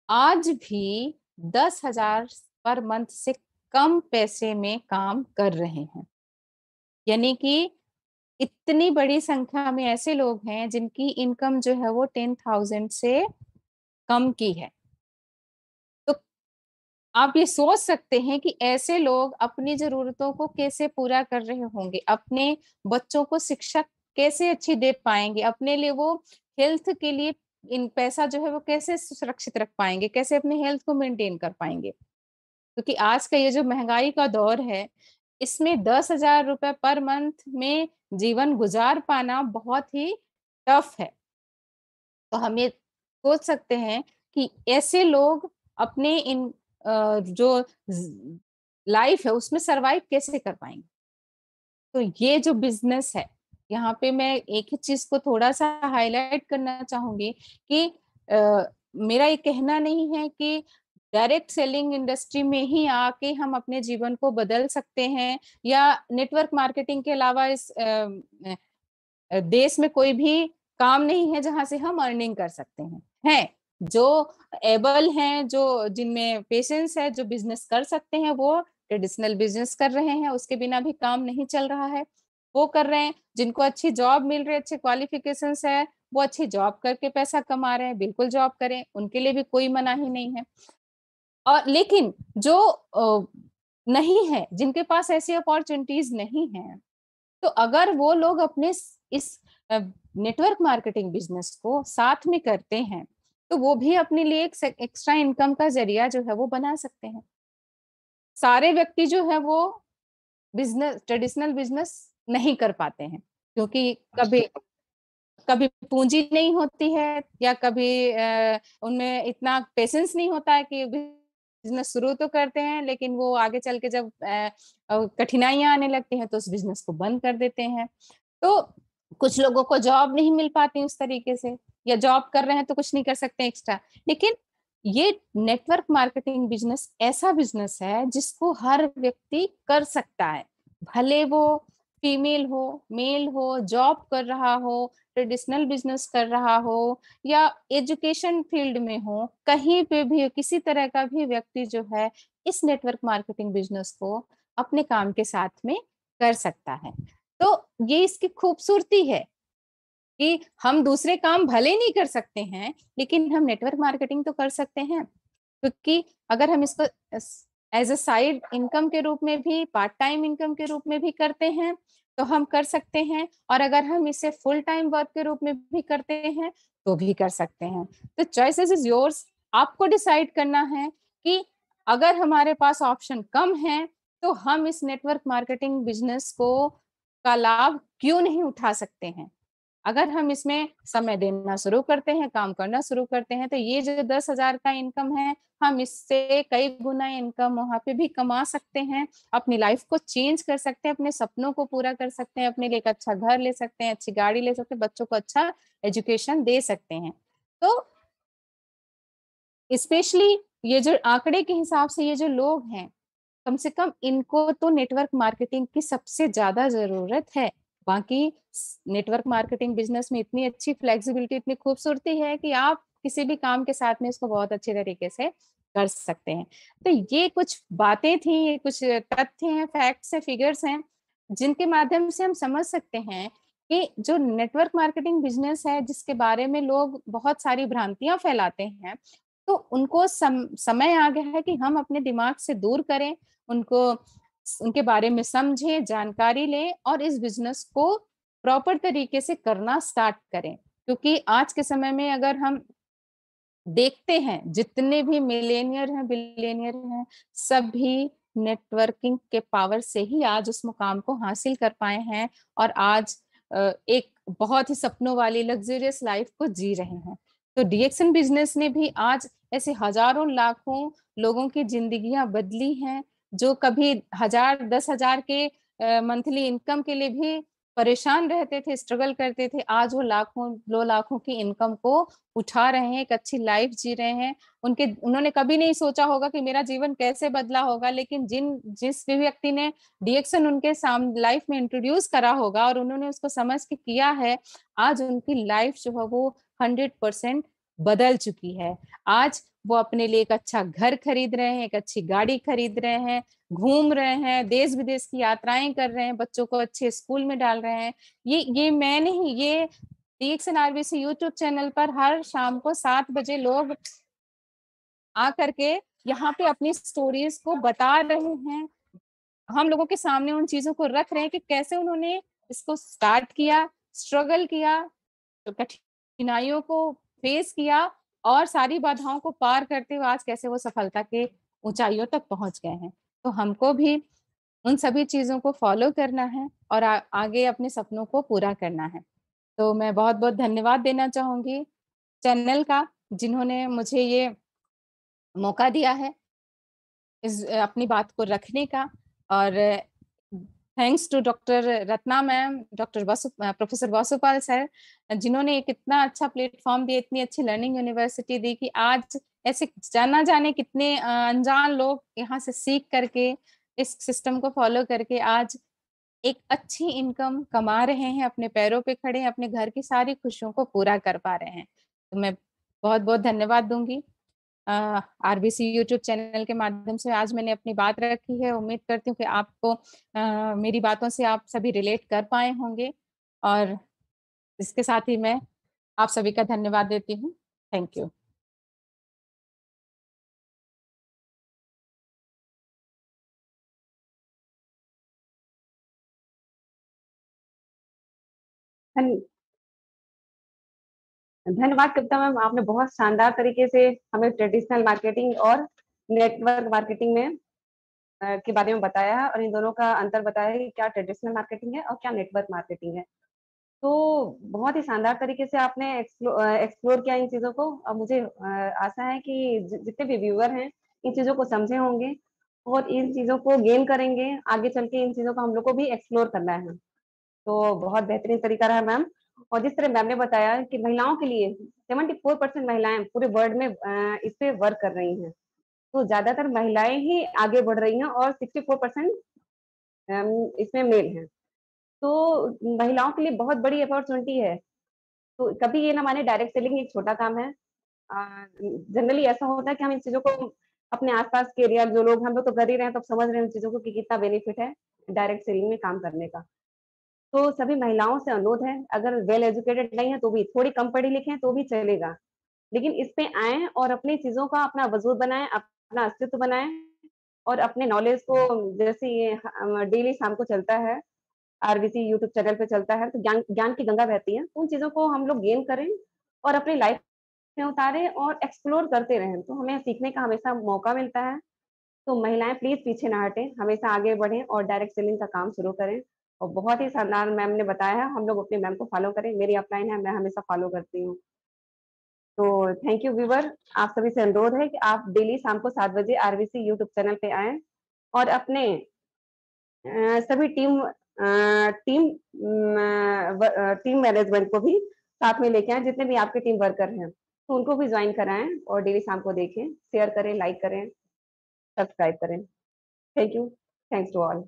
आज भी दस हज़ार पर मंथ से कम पैसे में काम कर रहे हैं। यानी कि इतनी बड़ी संख्या में ऐसे लोग हैं जिनकी इनकम जो है वो टेन थाउज़ेंड से कम की है। तो आप ये सोच सकते हैं कि ऐसे लोग अपनी जरूरतों को कैसे पूरा कर रहे होंगे? अपने बच्चों को शिक्षा कैसे अच्छी दे पाएँगे? अपने लिए वो हेल्थ के लिए इन पैसा जो है वो कैसे सुरक्षित रख पाएँगे? कैसे अपने हेल्थ को मेंटेन कर पाएँगे? क्योंकि तो आज का ये जो महँगाई का दौर है इसमें दस हज़ार रुपए पर मंथ में जीवन गुजार पाना बहुत ही टफ है। तो हम ये सोच सकते हैं कि ऐसे लोग अपने इन जो लाइफ है उसमें सरवाइव कैसे कर पाएँगे? तो ये जो बिज़नेस है यहाँ पे मैं एक ही चीज़ को थोड़ा सा हाईलाइट करना चाहूँगी कि आ, मेरा ये कहना नहीं है कि डायरेक्ट सेलिंग इंडस्ट्री में ही आके हम अपने जीवन को बदल सकते हैं या नेटवर्क मार्केटिंग के अलावा इस देश में कोई भी काम नहीं है जहाँ से हम अर्निंग कर सकते हैं। हैं, जो एबल हैं, जो जिनमें पेशेंस है, जो बिज़नेस कर सकते हैं, वो ट्रेडिशनल बिज़नेस कर रहे हैं, उसके बिना भी काम नहीं चल रहा है। वो कर रहे हैं, जिनको अच्छी जॉब मिल रही है, अच्छे क्वालिफिकेशन है, वो अच्छी जॉब करके पैसा कमा रहे हैं, बिल्कुल जॉब करें, उनके लिए भी कोई मना ही नहीं है। और लेकिन जो नहीं है जिनके पास ऐसी अपॉर्चुनिटीज़ नहीं है तो अगर वो लोग अपने इस नेटवर्क मार्केटिंग बिज़नेस को साथ में करते हैं तो वो भी अपने लिए एक एक्स्ट्रा इनकम का ज़रिया जो है वो बना सकते हैं। सारे व्यक्ति जो है वो बिज़नेस ट्रेडिशनल बिज़नेस नहीं कर पाते हैं क्योंकि कभी कभी पूंजी नहीं होती है या कभी उनमें इतना पेशेंस नहीं होता है कि बिज़नेस शुरू तो करते हैं, लेकिन वो आगे चल के जब कठिनाइयाँ आने लगती हैं तो उस बिज़नेस को बंद कर देते हैं। तो कुछ लोगों को जॉब नहीं मिल पाती उस तरीके से, या जॉब कर रहे हैं तो कुछ नहीं कर सकते एक्स्ट्रा। लेकिन ये नेटवर्क मार्केटिंग बिज़नेस ऐसा बिज़नेस है जिसको हर व्यक्ति कर सकता है, भले वो फीमेल हो, मेल हो, जॉब कर रहा हो, ट्रेडिशनल बिज़नेस कर रहा हो या एजुकेशन फ़ील्ड में हो, कहीं पे भी किसी तरह का भी व्यक्ति जो है इस नेटवर्क मार्केटिंग बिज़नेस को अपने काम के साथ में कर सकता है। तो ये इसकी खूबसूरती है कि हम दूसरे काम भले नहीं कर सकते हैं, लेकिन हम नेटवर्क मार्केटिंग तो कर सकते हैं, क्योंकि अगर हम इसको एज अ साइड इनकम के रूप में भी पार्ट टाइम इनकम के रूप में भी करते हैं तो हम कर सकते हैं। और अगर हम इसे फुल टाइम वर्क के रूप में भी करते हैं तो भी कर सकते हैं। तो चॉइसेस इज़ योर्स आपको डिसाइड करना है कि अगर हमारे पास ऑप्शन कम है तो हम इस नेटवर्क मार्केटिंग बिज़नेस को का लाभ क्यों नहीं उठा सकते हैं? अगर हम इसमें समय देना शुरू करते हैं, काम करना शुरू करते हैं तो ये जो दस हज़ार का इनकम है, हम इससे कई गुना इनकम वहाँ पे भी कमा सकते हैं, अपनी लाइफ को चेंज कर सकते हैं, अपने सपनों को पूरा कर सकते हैं, अपने लिए एक अच्छा घर ले सकते हैं, अच्छी गाड़ी ले सकते हैं, बच्चों को अच्छा एजुकेशन दे सकते हैं। तो स्पेशली ये जो आंकड़े के हिसाब से ये जो लोग हैं, कम से कम इनको तो नेटवर्क मार्केटिंग की सबसे ज़्यादा ज़रूरत है। बाकी नेटवर्क मार्केटिंग बिज़नेस में इतनी अच्छी फ्लेक्सिबिलिटी इतनी खूबसूरती है कि आप किसी भी काम के साथ में इसको बहुत अच्छे तरीके से कर सकते हैं। तो ये कुछ बातें थी ये कुछ तथ्य हैं फैक्ट्स हैं फिगर्स हैं जिनके माध्यम से हम समझ सकते हैं कि जो नेटवर्क मार्केटिंग बिज़नेस है जिसके बारे में लोग बहुत सारी भ्रांतियाँ फैलाते हैं तो उनको सम, समय आ गया है कि हम अपने दिमाग से दूर करें उनको उनके बारे में समझें, जानकारी लें और इस बिज़नेस को प्रॉपर तरीके से करना स्टार्ट करें। क्योंकि आज के समय में अगर हम देखते हैं, जितने भी मिलेनियर हैं, बिलेनियर हैं, सभी नेटवर्किंग के पावर से ही आज उस मुकाम को हासिल कर पाए हैं और आज एक बहुत ही सपनों वाली लग्जरियस लाइफ को जी रहे हैं। तो डीएक्सन बिज़नेस ने भी आज ऐसे हज़ारों लाखों लोगों की जिंदगियाँ बदली हैं जो कभी हज़ार, दस हज़ार के मंथली इनकम के लिए भी परेशान रहते थे स्ट्रगल करते थे, आज वो लाखों, दो लाखों की इनकम को उठा रहे हैं, एक अच्छी लाइफ जी रहे हैं। उनके, उन्होंने कभी नहीं सोचा होगा कि मेरा जीवन कैसे बदला होगा, लेकिन जिन, जिस भी व्यक्ति ने डिएक्शन उनके साम लाइफ में इंट्रोड्यूस करा होगा और उन्होंने उसको समझ के किया है, आज उनकी लाइफ जो है वो हंड्रेड परसेंट बदल चुकी है। आज वो अपने लिए एक अच्छा घर खरीद रहे हैं, एक अच्छी गाड़ी खरीद रहे हैं, घूम रहे हैं देश विदेश की यात्राएँ कर रहे हैं, बच्चों को अच्छे स्कूल में डाल रहे हैं। ये ये मैं नहीं, ये आरबीसी यूट्यूब चैनल पर हर शाम को सात बजे लोग आ करके यहाँ पे अपनी स्टोरीज को बता रहे हैं। हम लोगों के सामने उन चीज़ों को रख रहे हैं कि कैसे उन्होंने इसको स्टार्ट किया स्ट्रगल किया तो कठिनाइयों को फेस किया और सारी बाधाओं को पार करते हुए आज कैसे वो सफलता के ऊंचाइयों तक पहुँच गए हैं। तो हमको भी उन सभी चीज़ों को फॉलो करना है और आ, आगे अपने सपनों को पूरा करना है। तो मैं बहुत बहुत धन्यवाद देना चाहूँगी चैनल का जिन्होंने मुझे ये मौका दिया है इस अपनी बात को रखने का और thanks to doctor Ratna ma'am, doctor Vasu professor Vasupal sir जिन्होंने एक इतना अच्छा प्लेटफ़ॉर्म दिया, इतनी अच्छी लर्निंग यूनिवर्सिटी दी कि आज ऐसे जाना जाने कितने अनजान लोग यहाँ से सीख करके इस सिस्टम को फ़ॉलो करके आज एक अच्छी इनकम कमा रहे हैं, अपने पैरों पे खड़े हैं, अपने घर की सारी खुशियों को पूरा कर पा रहे हैं। तो मैं बहुत-बहुत धन्यवाद दूँगी। आरबीसी यूट्यूब चैनल के माध्यम से आज मैंने अपनी बात रखी है, उम्मीद करती हूँ कि आपको अ, मेरी बातों से आप सभी रिलेट कर पाए होंगे और इसके साथ ही मैं आप सभी का धन्यवाद देती हूँ। Thank you. धन धन्यवाद कविता मैम, आपने बहुत शानदार तरीके से हमें ट्रेडिशनल मार्केटिंग और नेटवर्क मार्केटिंग में के बारे में बताया है और इन दोनों का अंतर बताया है कि क्या ट्रेडिशनल मार्केटिंग है और क्या नेटवर्क मार्केटिंग है। तो बहुत ही शानदार तरीके से आपने एक्सप्लो अ, एक्सप्लोर किया इन चीज़ों को और मुझे आशा है कि जितने भी व्यूअर हैं, इन चीज़ों को समझे होंगे और इन चीज़ों को गेन करेंगे, आगे चल के इन चीज़ों को हम लोग को भी एक्सप्लोर करना है। तो बहुत बेहतरीन तरीका रहा मैम और जिस तरह मैम ने बताया कि महिलाओं के लिए 74% महिलाएँ पूरे वर्ल्ड में इस पे वर्क कर रही हैं। तो ज़्यादातर महिलाएँ ही आगे बढ़ रही हैं और 64% अम, इसमें मेल हैं। तो महिलाओं के लिए बहुत बड़ी अपॉर्चुनिटी है। तो कभी ये ना माने डायरेक्ट सेलिंग एक छोटा काम है। जनरली ऐसा होता है कि हम इन चीज़ों को अपने आस-पास के एरिया जो लोग हम लोग तो कर ही रहे हैं, तो समझ रहे हैं इन चीज़ों को कि कितना बेनिफिट है डायरेक्ट सेलिंग में काम करने का। तो सभी महिलाओं से अनुरोध है, अगर वेल एजुकेटेड नहीं है तो भी, थोड़ी कम पढ़ी लिखे तो भी चलेगा। लेकिन इस पे आएँ और अपनी चीज़ों का अपना वजूद बनाए अपना अस्तित्व बनाए और अपने नॉलेज को जैसे ये डेली शाम को चलता है, आरबीसी यूट्यूब चैनल पे चलता है, तो ज्ञान ज्ञान की गंगा बहती है। उन चीज़ों को हम लोग गेन करें और अपनी लाइफ में उतारें और एक्सप्लोर करते रहें, तो हमें सीखने का हमेशा मौका मिलता है। तो महिलाएँ प्लीज़ पीछे ना हटें, हमेशा आगे बढ़ें और डायरेक्ट सेलिंग का काम शुरू करें। और बहुत ही शानदार मैम ने बताया है, हम लोग अपनी मैम को फॉलो करें, मेरी अपलाइन है, मैं हमेशा फॉलो करती हूँ। तो थैंक यू व्यूअर, आप सभी से अनुरोध है कि आप डेली शाम को 7 बजे आरबीसी यूट्यूब चैनल पे आएँ और अपने सभी टीम टीम टीम मैनेजमेंट को भी साथ में लेके आए जितने भी आपके टीम वर्कर हैं, तो उनको भी ज्वाइन कराएँ और डेली शाम को देखें, शेयर करें, लाइक करें, सब्सक्राइब करें। Thank you, thanks to all.